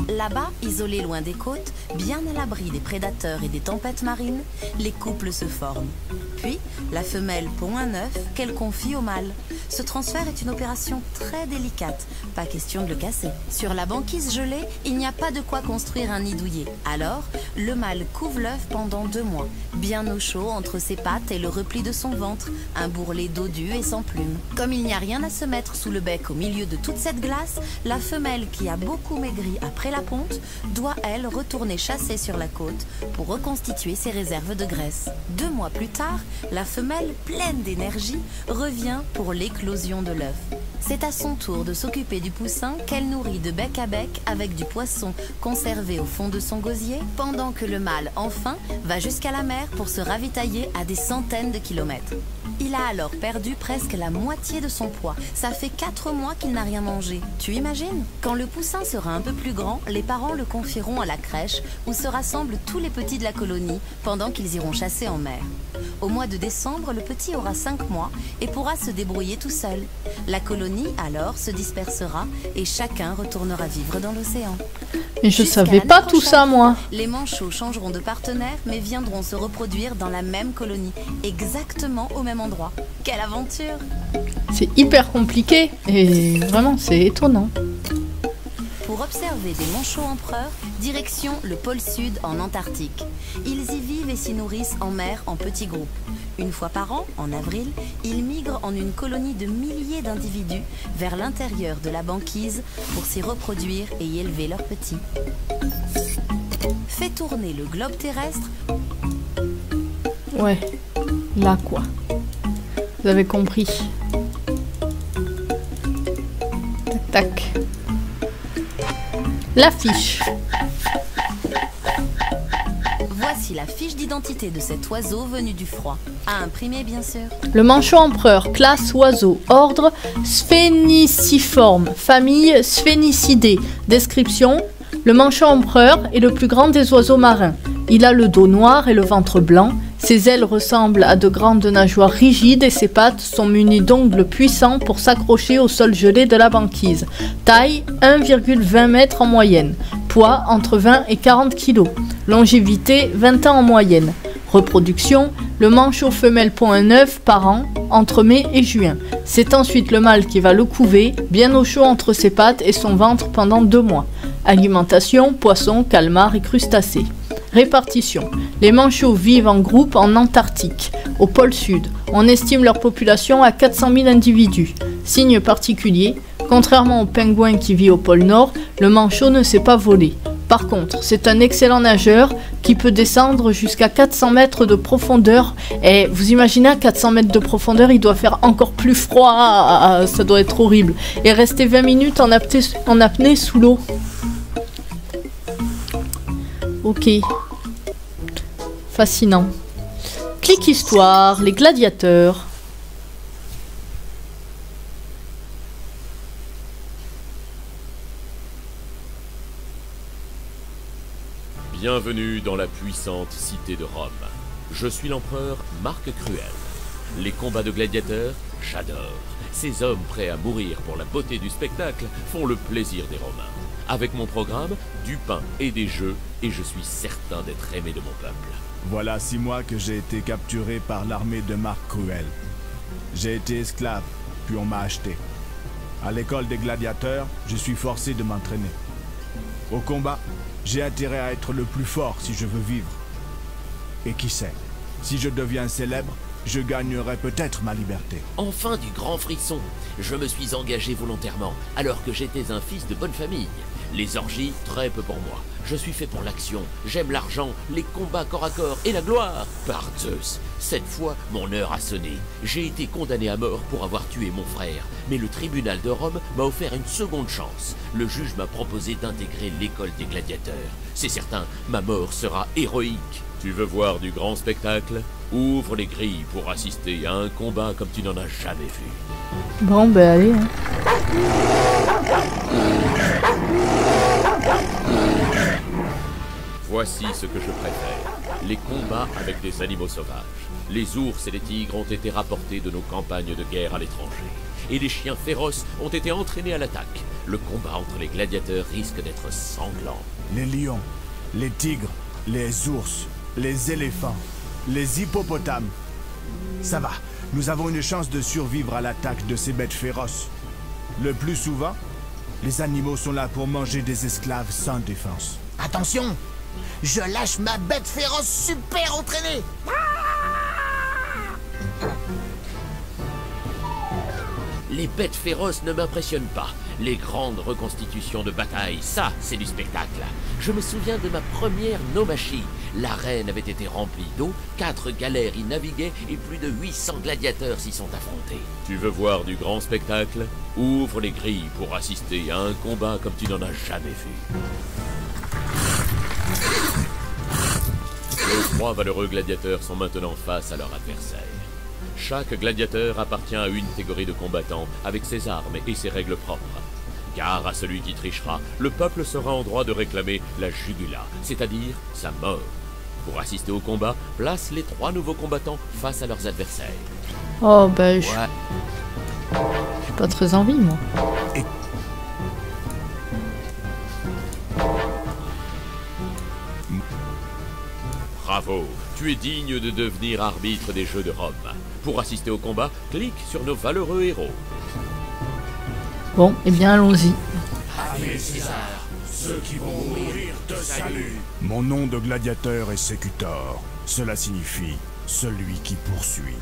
Là-bas, isolés loin des côtes, bien à l'abri des prédateurs et des tempêtes marines, les couples se forment. Puis, la femelle pond un œuf qu'elle confie au mâle. Ce transfert est une opération très délicate, pas question de le casser. Sur la banquise gelée, il n'y a pas de quoi construire un nid douillet. Alors, le mâle couvre l'œuf pendant deux mois, bien au chaud entre ses pattes et le repli de son ventre, un bourrelet dodu et sans plumes. Comme il n'y a rien à se mettre sous le bec au milieu de toute cette glace, la femelle qui a beaucoup maigri après la ponte doit, elle, retourner chasser sur la côte pour reconstituer ses réserves de graisse. Deux mois plus tard, la femelle, pleine d'énergie, revient pour l'éclosion de l'œuf. C'est à son tour de s'occuper du poussin qu'elle nourrit de bec à bec avec du poisson conservé au fond de son gosier, pendant que le mâle, enfin, va jusqu'à la mer pour se ravitailler à des centaines de kilomètres. Il a alors perdu presque la moitié de son poids. Ça fait 4 mois qu'il n'a rien mangé. Tu imagines? Quand le poussin sera un peu plus grand, les parents le confieront à la crèche où se rassemblent tous les petits de la colonie pendant qu'ils iront chasser en mer. Au mois de décembre, le petit aura 5 mois et pourra se débrouiller tout seul. La colonie alors se dispersera et chacun retournera vivre dans l'océan. Mais je savais pas tout ça, moi. Les manchots changeront de partenaire mais viendront se reproduire dans la même colonie, exactement au même endroit. Quelle aventure C'est hyper compliqué. Et vraiment, c'est étonnant. Pour observer des manchots empereurs, direction le pôle sud en Antarctique. Ils y vivent et s'y nourrissent en mer en petits groupes. Une fois par an, en avril, ils migrent en une colonie de milliers d'individus vers l'intérieur de la banquise pour s'y reproduire et y élever leurs petits. Fait tourner le globe terrestre, Ouais. Là, quoi. Vous avez compris. Tac. L'affiche. voici la fiche d'identité de cet oiseau venu du froid. À imprimer, bien sûr. Le manchot empereur, classe oiseau, ordre Sphéniciforme, famille Sphénicidae. Description Le manchot empereur est le plus grand des oiseaux marins. Il a le dos noir et le ventre blanc. Ses ailes ressemblent à de grandes nageoires rigides et ses pattes sont munies d'ongles puissants pour s'accrocher au sol gelé de la banquise. Taille 1,20 m en moyenne. Poids entre 20 et 40 kg. Longévité 20 ans en moyenne. Reproduction le manchot femelle pond un œuf par an entre mai et juin. C'est ensuite le mâle qui va le couver, bien au chaud entre ses pattes et son ventre pendant deux mois. Alimentation, poissons, calmars et crustacés. Répartition. Les manchots vivent en groupe en Antarctique, au pôle sud. On estime leur population à 400 000 individus. Signe particulier, contrairement au pingouin qui vit au pôle nord, le manchot ne sait pas voler. Par contre, c'est un excellent nageur qui peut descendre jusqu'à 400 mètres de profondeur. Et vous imaginez à 400 mètres de profondeur, il doit faire encore plus froid. Ça doit être horrible. Et rester 20 minutes en apnée sous l'eau. Ok. Fascinant. Clic histoire, les gladiateurs. Bienvenue dans la puissante cité de Rome. Je suis l'empereur Marc Cruel. Les combats de gladiateurs, j'adore. Ces hommes prêts à mourir pour la beauté du spectacle font le plaisir des Romains. Avec mon programme, du pain et des jeux, et je suis certain d'être aimé de mon peuple. Voilà six mois que j'ai été capturé par l'armée de Marc Cruel. J'ai été esclave, puis on m'a acheté. À l'école des gladiateurs, je suis forcé de m'entraîner. Au combat, j'ai intérêt à être le plus fort si je veux vivre. Et qui sait, si je deviens célèbre, je gagnerai peut-être ma liberté. Enfin du grand frisson. Je me suis engagé volontairement, alors que j'étais un fils de bonne famille. Les orgies, très peu pour moi. Je suis fait pour l'action, j'aime l'argent, les combats corps à corps et la gloire. Par Zeus, cette fois, mon heure a sonné. J'ai été condamné à mort pour avoir tué mon frère, mais le tribunal de Rome m'a offert une seconde chance. Le juge m'a proposé d'intégrer l'école des gladiateurs. C'est certain, ma mort sera héroïque. Tu veux voir du grand spectacle? Ouvre les grilles pour assister à un combat comme tu n'en as jamais vu. Bon, ben allez. hein. Voici ce que je préfère. Les combats avec des animaux sauvages. Les ours et les tigres ont été rapportés de nos campagnes de guerre à l'étranger. Et les chiens féroces ont été entraînés à l'attaque. Le combat entre les gladiateurs risque d'être sanglant. Les lions, les tigres, les ours, les éléphants, les hippopotames. Ça va, nous avons une chance de survivre à l'attaque de ces bêtes féroces. Le plus souvent, les animaux sont là pour manger des esclaves sans défense. Attention Je lâche ma bête féroce super entraînée Les bêtes féroces ne m'impressionnent pas. Les grandes reconstitutions de bataille, ça, c'est du spectacle. Je me souviens de ma première nomachie. L'arène avait été remplie d'eau, quatre galères y naviguaient et plus de 800 gladiateurs s'y sont affrontés. Tu veux voir du grand spectacle? Ouvre les grilles pour assister à un combat comme tu n'en as jamais vu. Les trois valeureux gladiateurs sont maintenant face à leur adversaire. Chaque gladiateur appartient à une catégorie de combattants avec ses armes et ses règles propres. Car à celui qui trichera, le peuple sera en droit de réclamer la jugula, c'est-à-dire sa mort. Pour assister au combat, place les trois nouveaux combattants face à leurs adversaires. Oh, ben, je Ouais. j'ai pas très envie, moi. Bravo, tu es digne de devenir arbitre des Jeux de Rome. Pour assister au combat, clique sur nos valeureux héros. Bon, eh bien, allons-y. Mon nom de gladiateur est Sécutor. Cela signifie celui qui poursuit.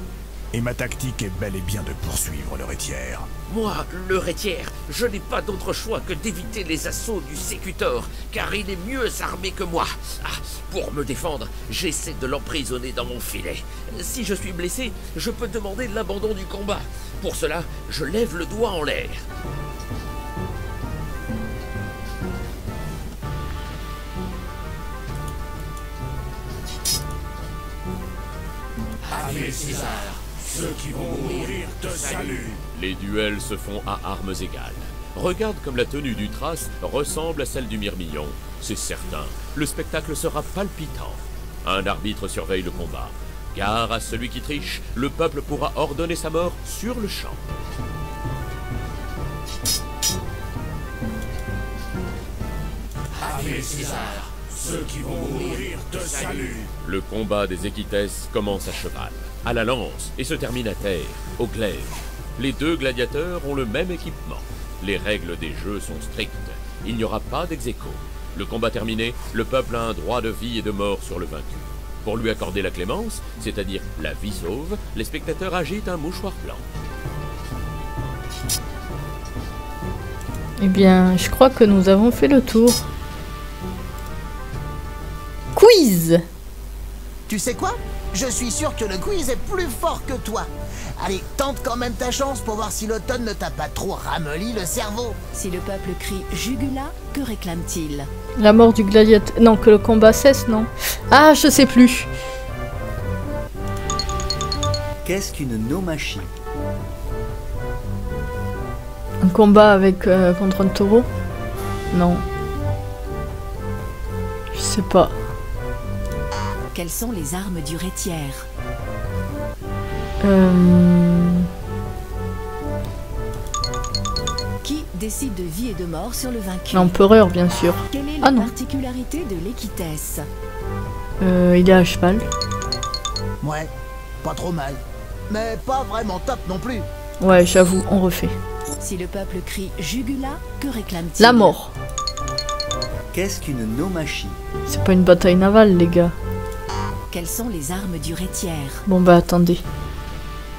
Et ma tactique est bel et bien de poursuivre le rétière. Moi, le rétière, je n'ai pas d'autre choix que d'éviter les assauts du sécutor, car il est mieux armé que moi. Ah, pour me défendre, j'essaie de l'emprisonner dans mon filet. Si je suis blessé, je peux demander l'abandon du combat. Pour cela, je lève le doigt en l'air. Les duels se font à armes égales. Regarde comme la tenue du Thrace ressemble à celle du Myrmillon. C'est certain, le spectacle sera palpitant. Un arbitre surveille le combat. Car à celui qui triche, le peuple pourra ordonner sa mort sur le champ. Le combat des équitesses commence à cheval, à la lance et se termine à terre, au glaive. Les deux gladiateurs ont le même équipement. Les règles des jeux sont strictes. Il n'y aura pas dex. Le combat terminé, le peuple a un droit de vie et de mort sur le vaincu. Pour lui accorder la clémence, c'est-à-dire la vie sauve, les spectateurs agitent un mouchoir blanc. Eh bien, je crois que nous avons fait le tour. Quiz Tu sais quoi? Je suis sûr que le quiz est plus fort que toi. Allez, tente quand même ta chance pour voir si l'automne ne t'a pas trop ramolli le cerveau. Si le peuple crie Jugula, que réclame-t-il? La mort du gladiateur. Non, que le combat cesse, non? Ah, je sais plus. Qu'est-ce qu'une nomachie? Un combat avec euh, contre un taureau? Non. Je sais pas. Quelles sont les armes du rétière Euh... Qui décide de vie et de mort sur le vaincu L'empereur, bien sûr. Quelle est Ah la non. particularité de l'équitesse Euh, il est à cheval. Ouais, pas trop mal. Mais pas vraiment top non plus. Ouais, j'avoue, on refait. Si le peuple crie Jugula, que réclame-t-il La mort. Qu'est-ce qu'une nomachie? C'est pas une bataille navale, les gars. Quelles sont les armes du rétière Bon bah attendez.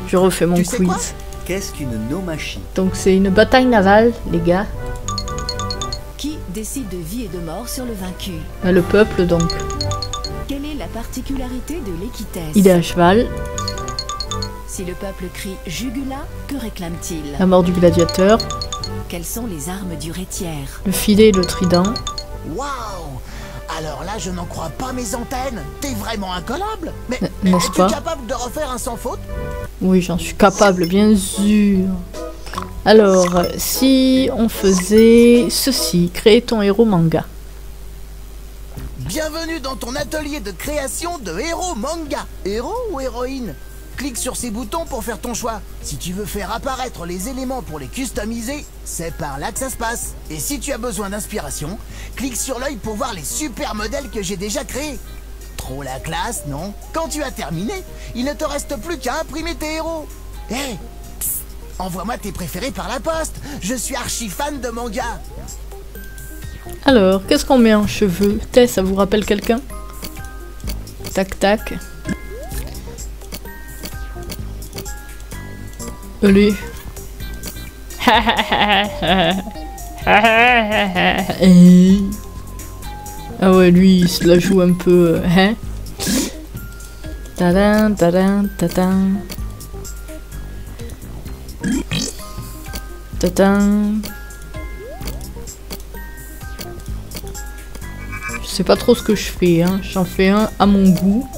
Je refais mon Tu sais quiz. Qu'est-ce qu'une nomachie? Donc c'est une bataille navale, les gars. Qui décide de vie et de mort sur le vaincu? Bah, le peuple, donc. Quelle est la particularité de l'équitesse? Il est à cheval. Si le peuple crie Jugula, que réclame-t-il? La mort du gladiateur. Quelles sont les armes du rétière? Le filet et le trident. Waouh Alors là, je n'en crois pas mes antennes. T'es vraiment incollable. Mais es-tu capable de refaire un sans faute? Oui, j'en suis capable, bien sûr. Alors, si on faisait ceci, créer ton héros manga. Bienvenue dans ton atelier de création de héros manga. Héros ou héroïne? Clique sur ces boutons pour faire ton choix. Si tu veux faire apparaître les éléments pour les customiser, c'est par là que ça se passe. Et si tu as besoin d'inspiration, clique sur l'œil pour voir les super modèles que j'ai déjà créés. Trop la classe, non? Quand tu as terminé, il ne te reste plus qu'à imprimer tes héros. Hé psst, Envoie-moi tes préférés par la poste. Je suis archi fan de manga. Alors, qu'est-ce qu'on met en cheveux Tess, ça vous rappelle quelqu'un? Tac tac. Allez. Eh. [laughs] ah ouais, lui, il se la joue un peu, hein Tadam, tadam, tadam. Tadam. Je sais pas trop ce que je fais, hein. J'en fais un à mon goût.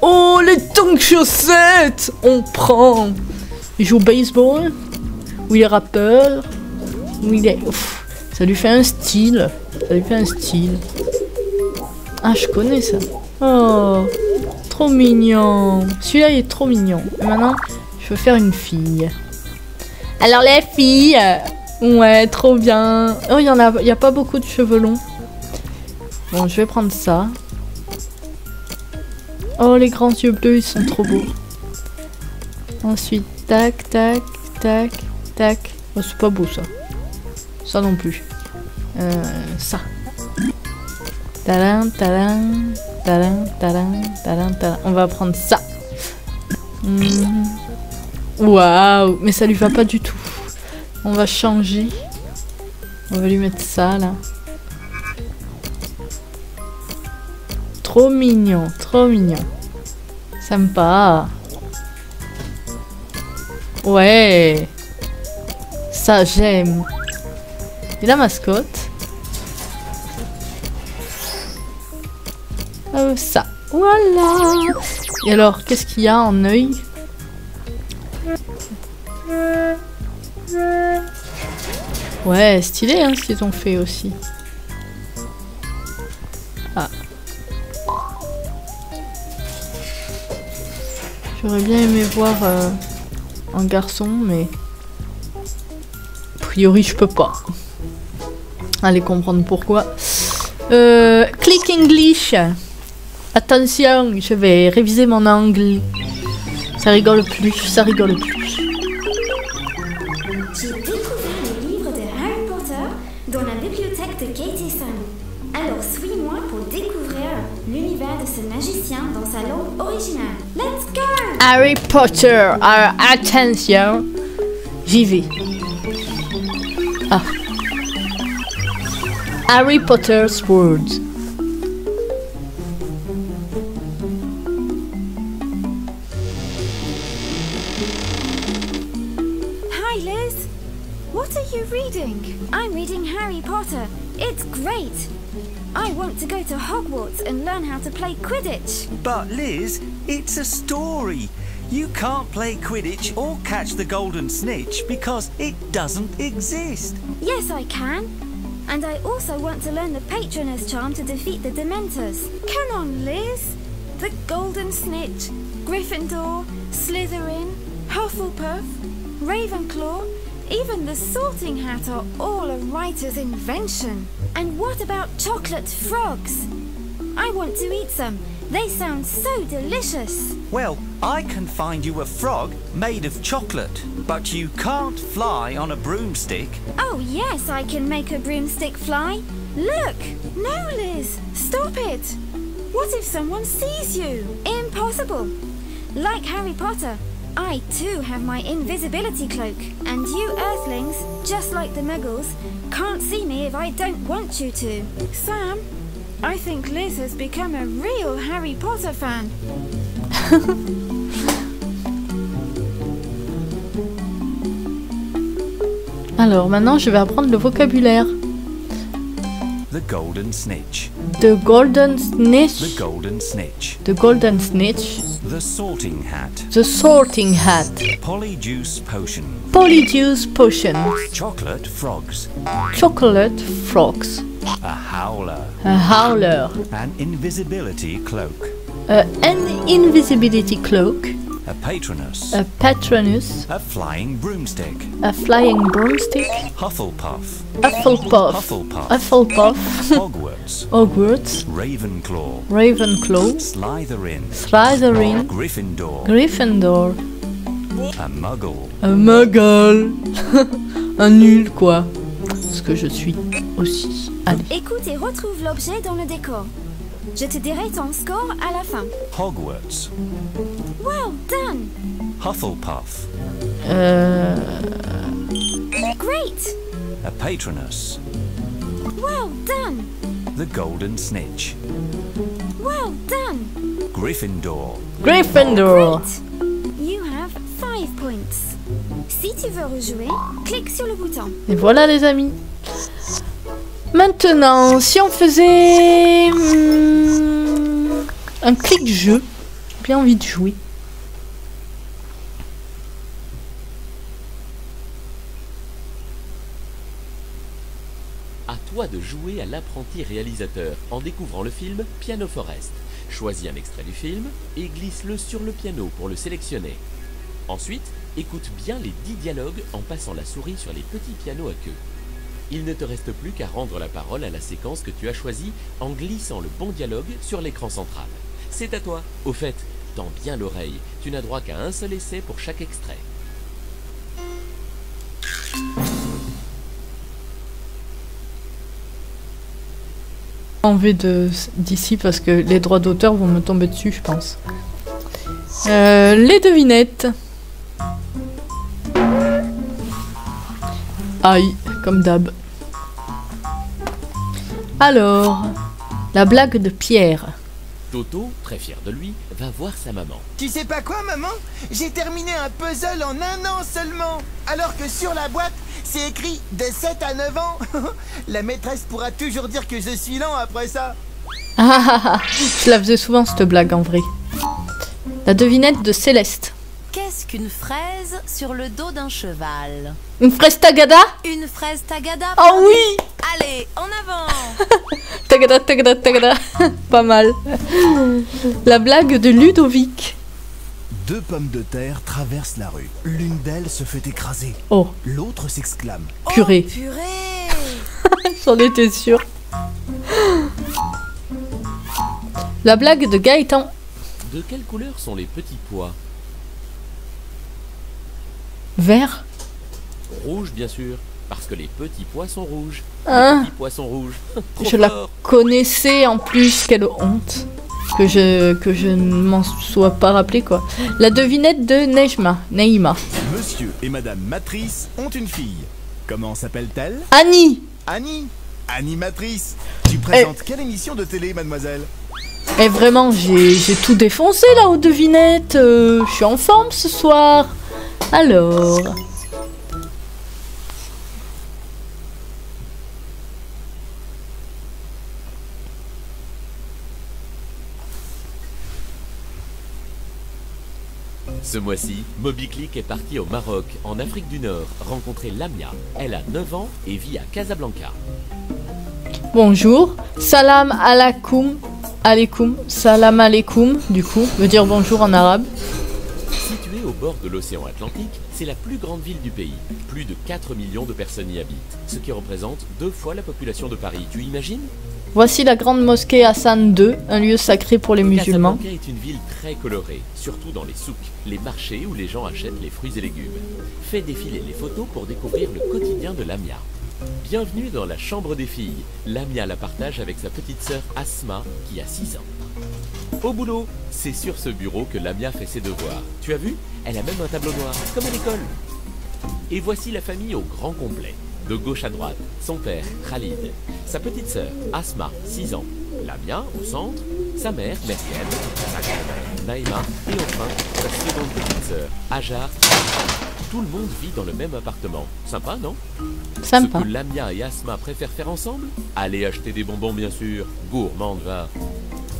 Oh, les tongs chaussettes On prend Il joue baseball Ou il est rappeur Ou il est... Ça lui fait un style. Ça lui fait un style. Ah, je connais ça. Oh, trop mignon. Celui-là, il est trop mignon. Maintenant, je veux faire une fille. Alors les filles Ouais, trop bien. Oh, il y en a, a pas beaucoup de cheveux longs. Bon, je vais prendre ça. Oh, les grands yeux bleus, ils sont trop beaux. Ensuite, tac, tac, tac, tac. Oh, c'est pas beau ça. Ça non plus. Euh, ça. Tadam, tadam, tadam, tadam, tadam, tadam. On va prendre ça. Mhm. Waouh, mais ça lui va pas du tout. On va changer. On va lui mettre ça là. Trop mignon, trop mignon. Sympa. Ouais. Ça, j'aime. Et la mascotte? Euh, ça. Voilà. Et alors, qu'est-ce qu'il y a en œil? Ouais, stylé hein, ce qu'ils ont fait aussi. J'aurais bien aimé voir euh, un garçon, mais a priori je peux pas. Allez comprendre pourquoi. Euh, click English. Attention, je vais réviser mon anglais. Ça rigole plus, ça rigole plus. Harry Potter, our attention. J'y vais. Ah. Harry Potter's Words. Can't play Quidditch or catch the golden snitch because it doesn't exist. Yes, I can. And I also want to learn the Patronus charm to defeat the Dementors. Come on, Liz. The Golden Snitch, Gryffindor, Slytherin, Hufflepuff, Ravenclaw, even the Sorting Hat are all a writer's invention. And what about chocolate frogs? I want to eat some. They sound so delicious. Well, I can find you a frog made of chocolate, but you can't fly on a broomstick. Oh, yes, I can make a broomstick fly. Look! No, Liz! Stop it! What if someone sees you? Impossible! Like Harry Potter, I too have my invisibility cloak, and you Earthlings, just like the Muggles, can't see me if I don't want you to. Sam, I think Liz has become a real Harry Potter fan. [laughs] Alors maintenant, je vais apprendre le vocabulaire. The golden snitch. The golden snitch. The golden snitch. The golden snitch. The sorting hat. The sorting hat. Polyjuice potion. Polyjuice potion. Chocolate frogs. Chocolate frogs. A howler. A howler. An invisibility cloak. Uh, an invisibility cloak. A patronus. A patronus. A flying broomstick. A flying broomstick. Hufflepuff. Hufflepuff. Hufflepuff. Hufflepuff. Hogwarts. [laughs] Hogwarts. Ravenclaw. Ravenclaw. Slytherin. Slytherin. Gryffindor. Gryffindor. A muggle. Un muggle. [laughs] Un nul, quoi. Ce que je suis aussi. Allez. Écoute et retrouve l'objet dans le décor. Je te dirai ton score à la fin. Hogwarts. Well done! Hufflepuff. Euh... Great! A patronus. Well done! The golden snitch. Well done! Gryffindor. Gryffindor. You have 5 points. Si tu veux rejouer, clique sur le bouton. Et voilà les amis. Maintenant, si on faisait hmm, un clic jeu, bien envie de jouer. À toi de jouer à l'apprenti réalisateur en découvrant le film Piano Forest. Choisis un extrait du film et glisse-le sur le piano pour le sélectionner. Ensuite, écoute bien les 10 dialogues en passant la souris sur les petits pianos à queue. Il ne te reste plus qu'à rendre la parole à la séquence que tu as choisie en glissant le bon dialogue sur l'écran central. C'est à toi. Au fait, tends bien l'oreille. Tu n'as droit qu'à un seul essai pour chaque extrait. de d'ici parce que les droits d'auteur vont me tomber dessus, je pense. Euh, les devinettes. Aïe, comme d'hab. Alors, la blague de Pierre. Toto, très fier de lui, va voir sa maman. Tu sais pas quoi, maman? J'ai terminé un puzzle en un an seulement. Alors que sur la boîte, c'est écrit de 7 à 9 ans. [laughs] la maîtresse pourra toujours dire que je suis lent après ça. Ah, ah, ah, je la faisais souvent cette blague en vrai. La devinette de Céleste. Qu'est-ce qu'une fraise sur le dos d'un cheval? Une fraise tagada? Une fraise tagada Oh oui Allez, en avant [laughs] Tagada, tagada, tagada. [laughs] Pas mal. La blague de Ludovic. Deux pommes de terre traversent la rue. L'une d'elles se fait écraser. Oh. L'autre s'exclame. Purée. Purée [laughs] J'en étais sûre. La blague de Gaëtan. De quelle couleur sont les petits pois? Vert. Rouge, bien sûr, parce que les petits pois sont rouges. Hein les petits pois sont rouges. Trop [laughs] Je la connaissais en plus, quelle honte. Que je, que je ne m'en sois pas rappelé quoi. La devinette de Nejma. Neima. Monsieur et Madame Matrice ont une fille. Comment s'appelle-t-elle? Annie Annie? Animatrice Tu présentes quelle émission de télé, mademoiselle? Et Eh, vraiment, j'ai j'ai tout défoncé là aux devinettes. euh, je suis en forme ce soir. Alors. Ce mois-ci, MobiClick est parti au Maroc, en Afrique du Nord, rencontrer Lamia. Elle a 9 ans et vit à Casablanca. Bonjour. Salam alaikum. Alaikum. Salam alaikum, du coup, veut dire bonjour en arabe. Située au bord de l'océan Atlantique, c'est la plus grande ville du pays. Plus de 4 millions de personnes y habitent, ce qui représente deux fois la population de Paris. Tu imagines? Voici la grande mosquée Hassan II, un lieu sacré pour les musulmans. Casablanca est une ville très colorée, surtout dans les souks, les marchés où les gens achètent les fruits et légumes. Fais défiler les photos pour découvrir le quotidien de Lamia. Bienvenue dans la chambre des filles. Lamia la partage avec sa petite sœur Asma qui a 6 ans. Au boulot, c'est sur ce bureau que Lamia fait ses devoirs. Tu as vu? Elle a même un tableau noir, comme à l'école. Et voici la famille au grand complet. De gauche à droite, son père, Khalid, sa petite sœur, Asma, 6 ans, Lamia, au centre, sa mère, Meriem, sa grand-mère, Naïma, et enfin, sa seconde petite sœur, Ajar. Tout le monde vit dans le même appartement. Sympa, non? Sympa. Ce que Lamia et Asma préfèrent faire ensemble? Aller acheter des bonbons, bien sûr. Gourmande, va.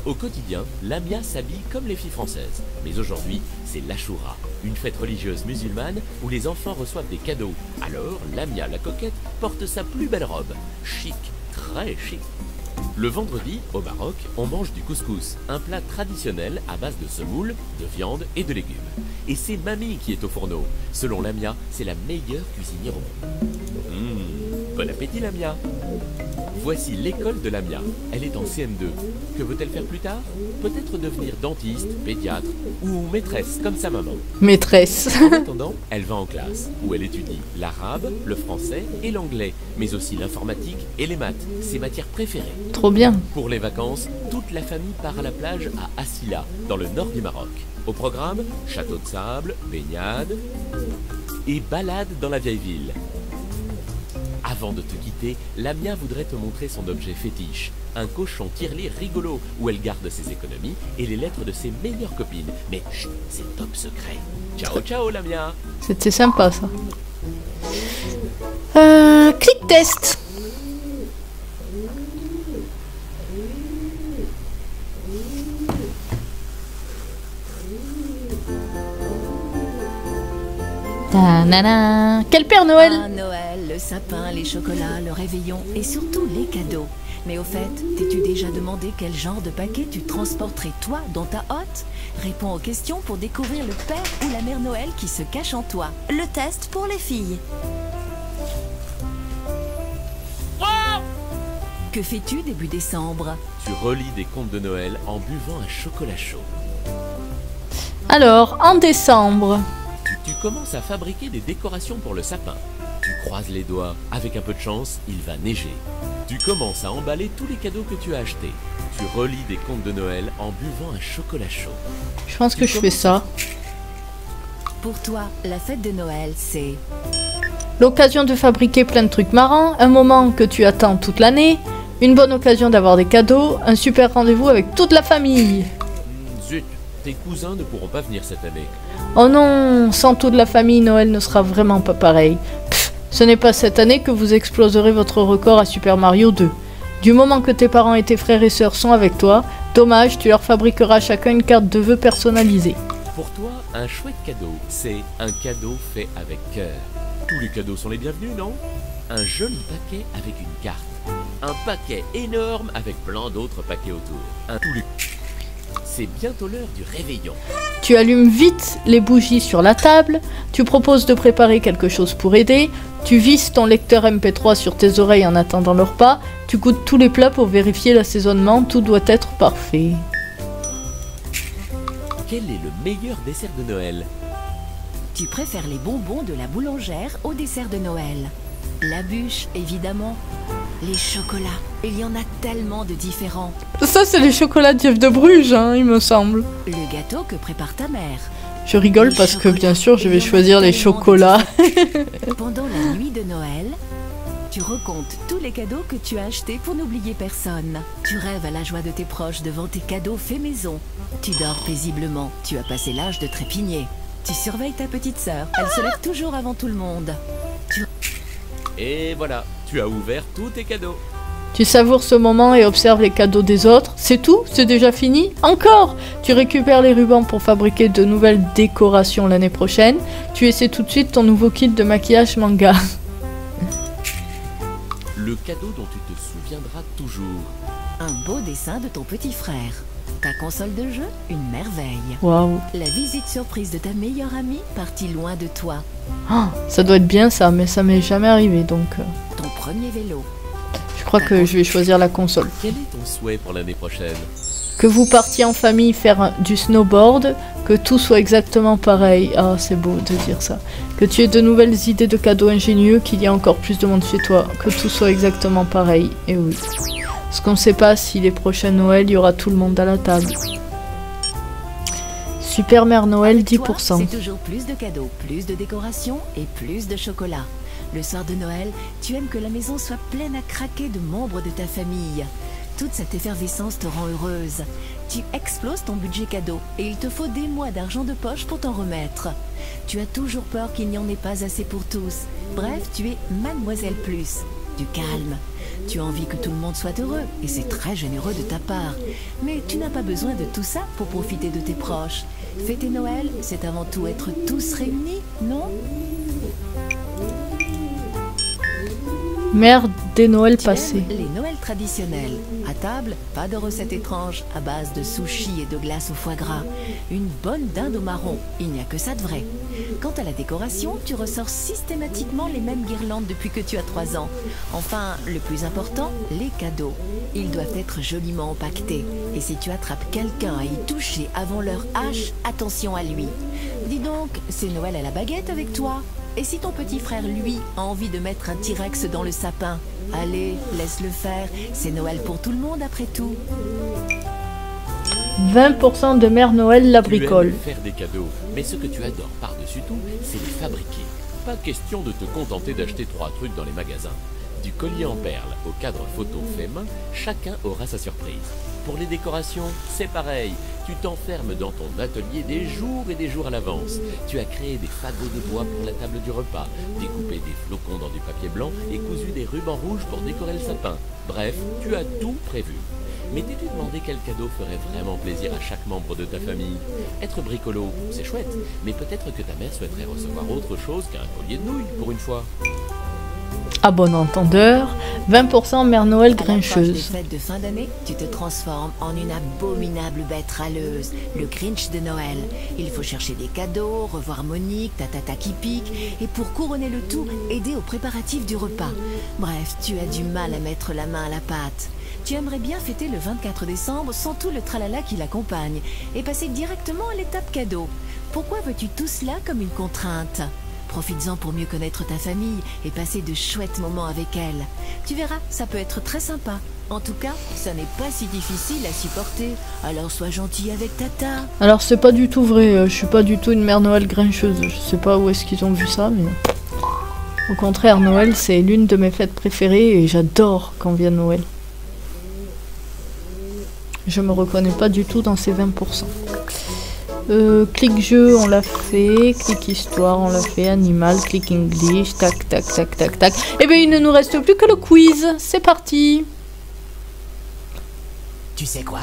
Au quotidien, Lamia s'habille comme les filles françaises. Mais aujourd'hui, c'est l'Ashura, une fête religieuse musulmane où les enfants reçoivent des cadeaux. Alors, Lamia, la coquette, porte sa plus belle robe. Chic, très chic. Le vendredi, au Maroc, on mange du couscous, un plat traditionnel à base de semoule, de viande et de légumes. Et c'est Mamie qui est au fourneau. Selon Lamia, c'est la meilleure cuisinière au monde. Mmh, bon appétit Lamia Voici l'école de Lamia. Elle est en CM2. Que veut-elle faire plus tard? Peut-être devenir dentiste, pédiatre ou maîtresse comme sa maman. Maîtresse. En attendant, elle va en classe où elle étudie l'arabe, le français et l'anglais, mais aussi l'informatique et les maths, ses matières préférées. Trop bien. Pour les vacances, toute la famille part à la plage à Assila, dans le nord du Maroc. Au programme, château de sable, baignade et balade dans la vieille ville. Avant de te quitter, Lamia voudrait te montrer son objet fétiche, un cochon tirelire rigolo où elle garde ses économies et les lettres de ses meilleures copines. Mais chut, c'est top secret. Ciao ciao Lamia C'était sympa ça. Euh, clic test. Ta-na-na. Quel Père Noël Ah, Noël, le sapin, les chocolats, le réveillon et surtout les cadeaux. Mais au fait, t'es-tu déjà demandé quel genre de paquet tu transporterais toi dans ta hotte? Réponds aux questions pour découvrir le père ou la mère Noël qui se cache en toi. Le test pour les filles. Que fais-tu début décembre? Tu relis des contes de Noël en buvant un chocolat chaud. Alors, en décembre. Tu, tu commences à fabriquer des décorations pour le sapin. Tu croises les doigts. Avec un peu de chance, il va neiger. Tu commences à emballer tous les cadeaux que tu as achetés. Tu relis des contes de Noël en buvant un chocolat chaud. Je pense que je fais ça. Pour toi, la fête de Noël, c'est L'occasion de fabriquer plein de trucs marrants, un moment que tu attends toute l'année, une bonne occasion d'avoir des cadeaux, un super rendez-vous avec toute la famille. Hmm, Zut, tes cousins ne pourront pas venir cette année. Oh non, sans toute la famille, Noël ne sera vraiment pas pareil. Ce n'est pas cette année que vous exploserez votre record à Super Mario 2. Du moment que tes parents et tes frères et sœurs sont avec toi, dommage, tu leur fabriqueras chacun une carte de vœux personnalisée. Pour toi, un chouette cadeau, c'est un cadeau fait avec cœur. Tous les cadeaux sont les bienvenus, non? Un joli paquet avec une carte. Un paquet énorme avec plein d'autres paquets autour. Un les... C'est bientôt l'heure du réveillon. Tu allumes vite les bougies sur la table, tu proposes de préparer quelque chose pour aider, tu visses ton lecteur MP3 sur tes oreilles en attendant le repas, tu goûtes tous les plats pour vérifier l'assaisonnement, tout doit être parfait. Quel est le meilleur dessert de Noël? Tu préfères les bonbons de la boulangère au dessert de Noël? La bûche, évidemment. Les chocolats. Il y en a tellement de différents. Ça, c'est les chocolats de Jeff de Bruges, hein, il me semble. Le gâteau que prépare ta mère. Je rigole parce que bien sûr, je vais choisir les chocolats. [laughs] Pendant la nuit de Noël, tu recomptes tous les cadeaux que tu as achetés pour n'oublier personne. Tu rêves à la joie de tes proches devant tes cadeaux faits maison. Tu dors paisiblement. Tu as passé l'âge de trépigner. Tu surveilles ta petite sœur. Elle se lève toujours avant tout le monde. Tu Et voilà, tu as ouvert tous tes cadeaux. Tu savoures ce moment et observes les cadeaux des autres. C'est tout? C'est déjà fini? Encore Tu récupères les rubans pour fabriquer de nouvelles décorations l'année prochaine. Tu essaies tout de suite ton nouveau kit de maquillage manga. Le cadeau dont tu te souviendras toujours. un beau dessin de ton petit frère. Ta console de jeu, une merveille. Waouh. La visite surprise de ta meilleure amie, partie loin de toi. Ah, ça doit être bien ça, mais ça m'est jamais arrivé donc. euh, Ton premier vélo. je crois que je vais choisir la console. Quel est ton souhait pour l'année prochaine? Que vous partiez en famille faire du snowboard, que tout soit exactement pareil. Ah, c'est beau de dire ça. Que tu aies de nouvelles idées de cadeaux ingénieux, qu'il y ait encore plus de monde chez toi, que tout soit exactement pareil. Et oui. Parce qu'on ne sait pas si les prochains Noël, il y aura tout le monde à la table. Super Mère Noël, 10%. C'est toujours plus de cadeaux, plus de décorations et plus de chocolat. Le soir de Noël, tu aimes que la maison soit pleine à craquer de membres de ta famille. Toute cette effervescence te rend heureuse. Tu exploses ton budget cadeau et il te faut des mois d'argent de poche pour t'en remettre. Tu as toujours peur qu'il n'y en ait pas assez pour tous. Bref, tu es Mademoiselle Plus. Du calme. Tu as envie que tout le monde soit heureux et c'est très généreux de ta part. Mais tu n'as pas besoin de tout ça pour profiter de tes proches. Fêter Noël, c'est avant tout être tous réunis, non? Mère des Noëls passés. Les Noëls traditionnels. À table, pas de recettes étranges à base de sushi et de glace au foie gras. Une bonne dinde au marron. Il n'y a que ça de vrai. Quant à la décoration, tu ressors systématiquement les mêmes guirlandes depuis que tu as 3 ans. Enfin, le plus important, les cadeaux. Ils doivent être joliment empaquetés. Et si tu attrapes quelqu'un à y toucher avant leur H, attention à lui. Dis donc, c'est Noël à la baguette avec toi et si ton petit frère, lui, a envie de mettre un T-Rex dans le sapin? Allez, laisse-le faire. C'est Noël pour tout le monde après tout. 20% de Mère Noël la bricole. faire des cadeaux, mais ce que tu adores par-dessus tout, c'est les fabriquer. Pas question de te contenter d'acheter trois trucs dans les magasins. Du collier en perles au cadre photo fait main, chacun aura sa surprise. Pour les décorations, c'est pareil. Tu t'enfermes dans ton atelier des jours et des jours à l'avance. Tu as créé des fagots de bois pour la table du repas, découpé des flocons dans du papier blanc et cousu des rubans rouges pour décorer le sapin. Bref, tu as tout prévu. Mais t'es-tu demandé quel cadeau ferait vraiment plaisir à chaque membre de ta famille? Être bricolo, c'est chouette, mais peut-être que ta mère souhaiterait recevoir autre chose qu'un collier de nouilles pour une fois. À bon entendeur, 20% Mère Noël À des grincheuse. fêtes de fin d'année, tu te transformes en une abominable bête râleuse, le Grinch de Noël. Il faut chercher des cadeaux, revoir Monique, ta tata qui pique, et pour couronner le tout, aider aux préparatifs du repas. Bref, tu as du mal à mettre la main à la pâte. Tu aimerais bien fêter le 24 décembre sans tout le tralala qui l'accompagne, et passer directement à l'étape cadeau. Pourquoi veux-tu tout cela comme une contrainte? Profites-en pour mieux connaître ta famille et passer de chouettes moments avec elle. Tu verras, ça peut être très sympa. En tout cas, ça n'est pas si difficile à supporter. Alors sois gentil avec Tata. Alors c'est pas du tout vrai, euh, je suis pas du tout une Mère Noël grincheuse. Je sais pas où est-ce qu'ils ont vu ça, mais... Au contraire, Noël c'est l'une de mes fêtes préférées et j'adore quand vient Noël. Je me reconnais pas du tout dans ces 20%. Euh, clic jeu, on l'a fait. Clic histoire, on l'a fait. Animal, clic English. Tac, tac, tac, tac, tac. Et bien, il ne nous reste plus que le quiz. C'est parti. Tu sais quoi?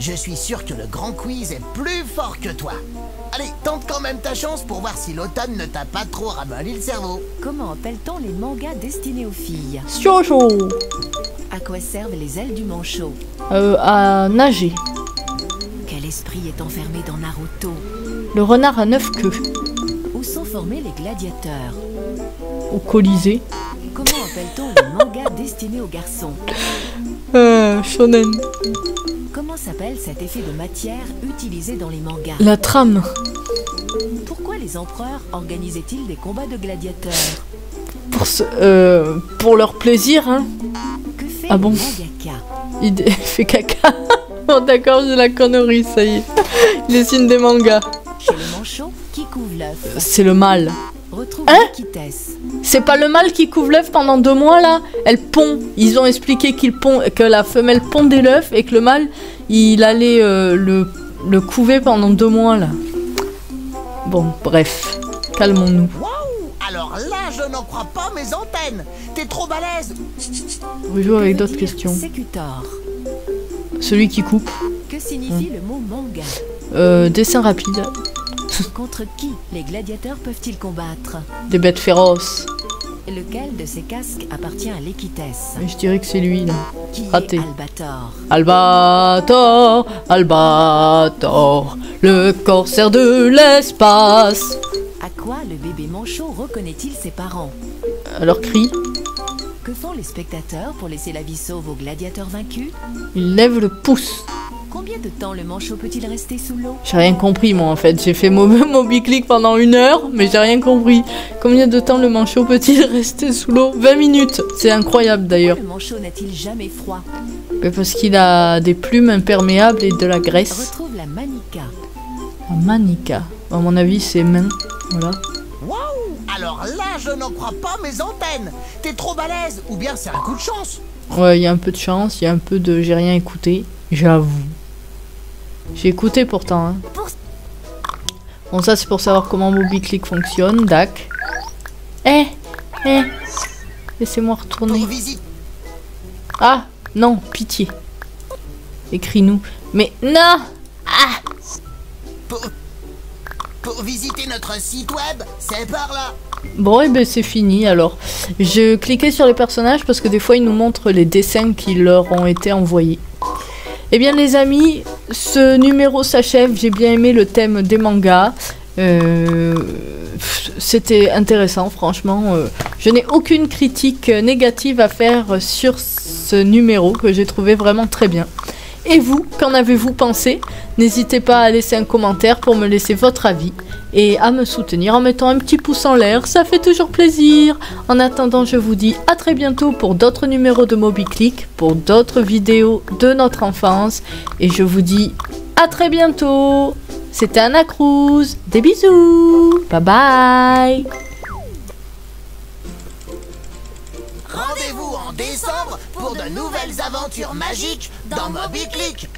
Je suis sûr que le grand quiz est plus fort que toi. Allez, tente quand même ta chance pour voir si l'automne ne t'a pas trop ramolli le cerveau. Comment appelle-t-on les mangas destinés aux filles? Shoujo. À quoi servent les ailes du manchot Euh, à nager. Quel esprit est enfermé dans Naruto Le renard à neuf queues. Où sont formés les gladiateurs Au Colisée. Comment appelle-t-on les mangas destinés aux garçons Euh, shonen. Comment s'appelle cet effet de matière utilisé dans les mangas La trame. Pourquoi les empereurs organisaient-ils des combats de gladiateurs Pour, ce- euh, pour leur plaisir, hein. Ah bon [laughs] Il fait caca. [laughs] bon, d'accord, j'ai la connerie, ça y est. Il dessine des mangas. L'œuf C'est le mâle. Retrouve Hein. C'est pas le mâle qui couvre l'œuf pendant deux mois là? Elle pond. Ils ont expliqué qu'il pond, que la femelle pondait l'œuf et que le mâle, il allait euh, le, le couver pendant deux mois là. Bon, bref. Calmons-nous. Je n'en crois pas mes antennes. T'es trop balèze. On va jouer avec d'autres questions. Sécutor Celui qui coupe. Que signifie le mot manga Euh, dessin rapide. Contre qui les gladiateurs peuvent-ils combattre Des bêtes féroces. Lequel de ces casques appartient à l'équitesse Je dirais que c'est lui là. Qui Raté. est Albator Albator, Albator, le corsaire de l'espace. À quoi le bébé manchot reconnaît-il ses parents Alors crie, Que font les spectateurs pour laisser la vie sauve aux gladiateurs vaincus il lève le pouce. combien de temps le manchot peut-il rester sous l'eau J'ai rien compris moi en fait. J'ai fait Mo- [laughs] Moby-Click pendant une heure, mais j'ai rien compris. Combien de temps le manchot peut-il [laughs] rester sous l'eau? 20 minutes. C'est incroyable d'ailleurs. Le manchot n'a-t-il jamais froid? Mais Parce qu'il a des plumes imperméables et de la graisse. Retrouve la manica. Un manica. À mon avis, c'est main. Voilà. Waouh Alors là, je n'en crois pas mes antennes T'es trop balèze Ou bien c'est un coup de chance Ouais, il y a un peu de chance, il y a un peu de. J'ai rien écouté, j'avoue. J'ai écouté pourtant. Hein. Bon, ça c'est pour savoir comment MobiClick fonctionne, Dac. Eh Eh Laissez-moi retourner. Ah Non, pitié. Écris-nous. Mais non Ah visiter notre site web, c'est par là Bon, et ben c'est fini alors. Je cliquais sur les personnages parce que des fois ils nous montrent les dessins qui leur ont été envoyés. Eh bien les amis, ce numéro s'achève. J'ai bien aimé le thème des mangas. Euh, C'était intéressant, franchement. Euh, je n'ai aucune critique négative à faire sur ce numéro que j'ai trouvé vraiment très bien. Et vous, qu'en avez-vous pensé? N'hésitez pas à laisser un commentaire pour me laisser votre avis et à me soutenir en mettant un petit pouce en l'air, ça fait toujours plaisir. En attendant, je vous dis à très bientôt pour d'autres numéros de MobiClick, pour d'autres vidéos de notre enfance et je vous dis à très bientôt. C'était Anna Cruz, des bisous, bye bye. Décembre pour de nouvelles aventures magiques dans Moby Click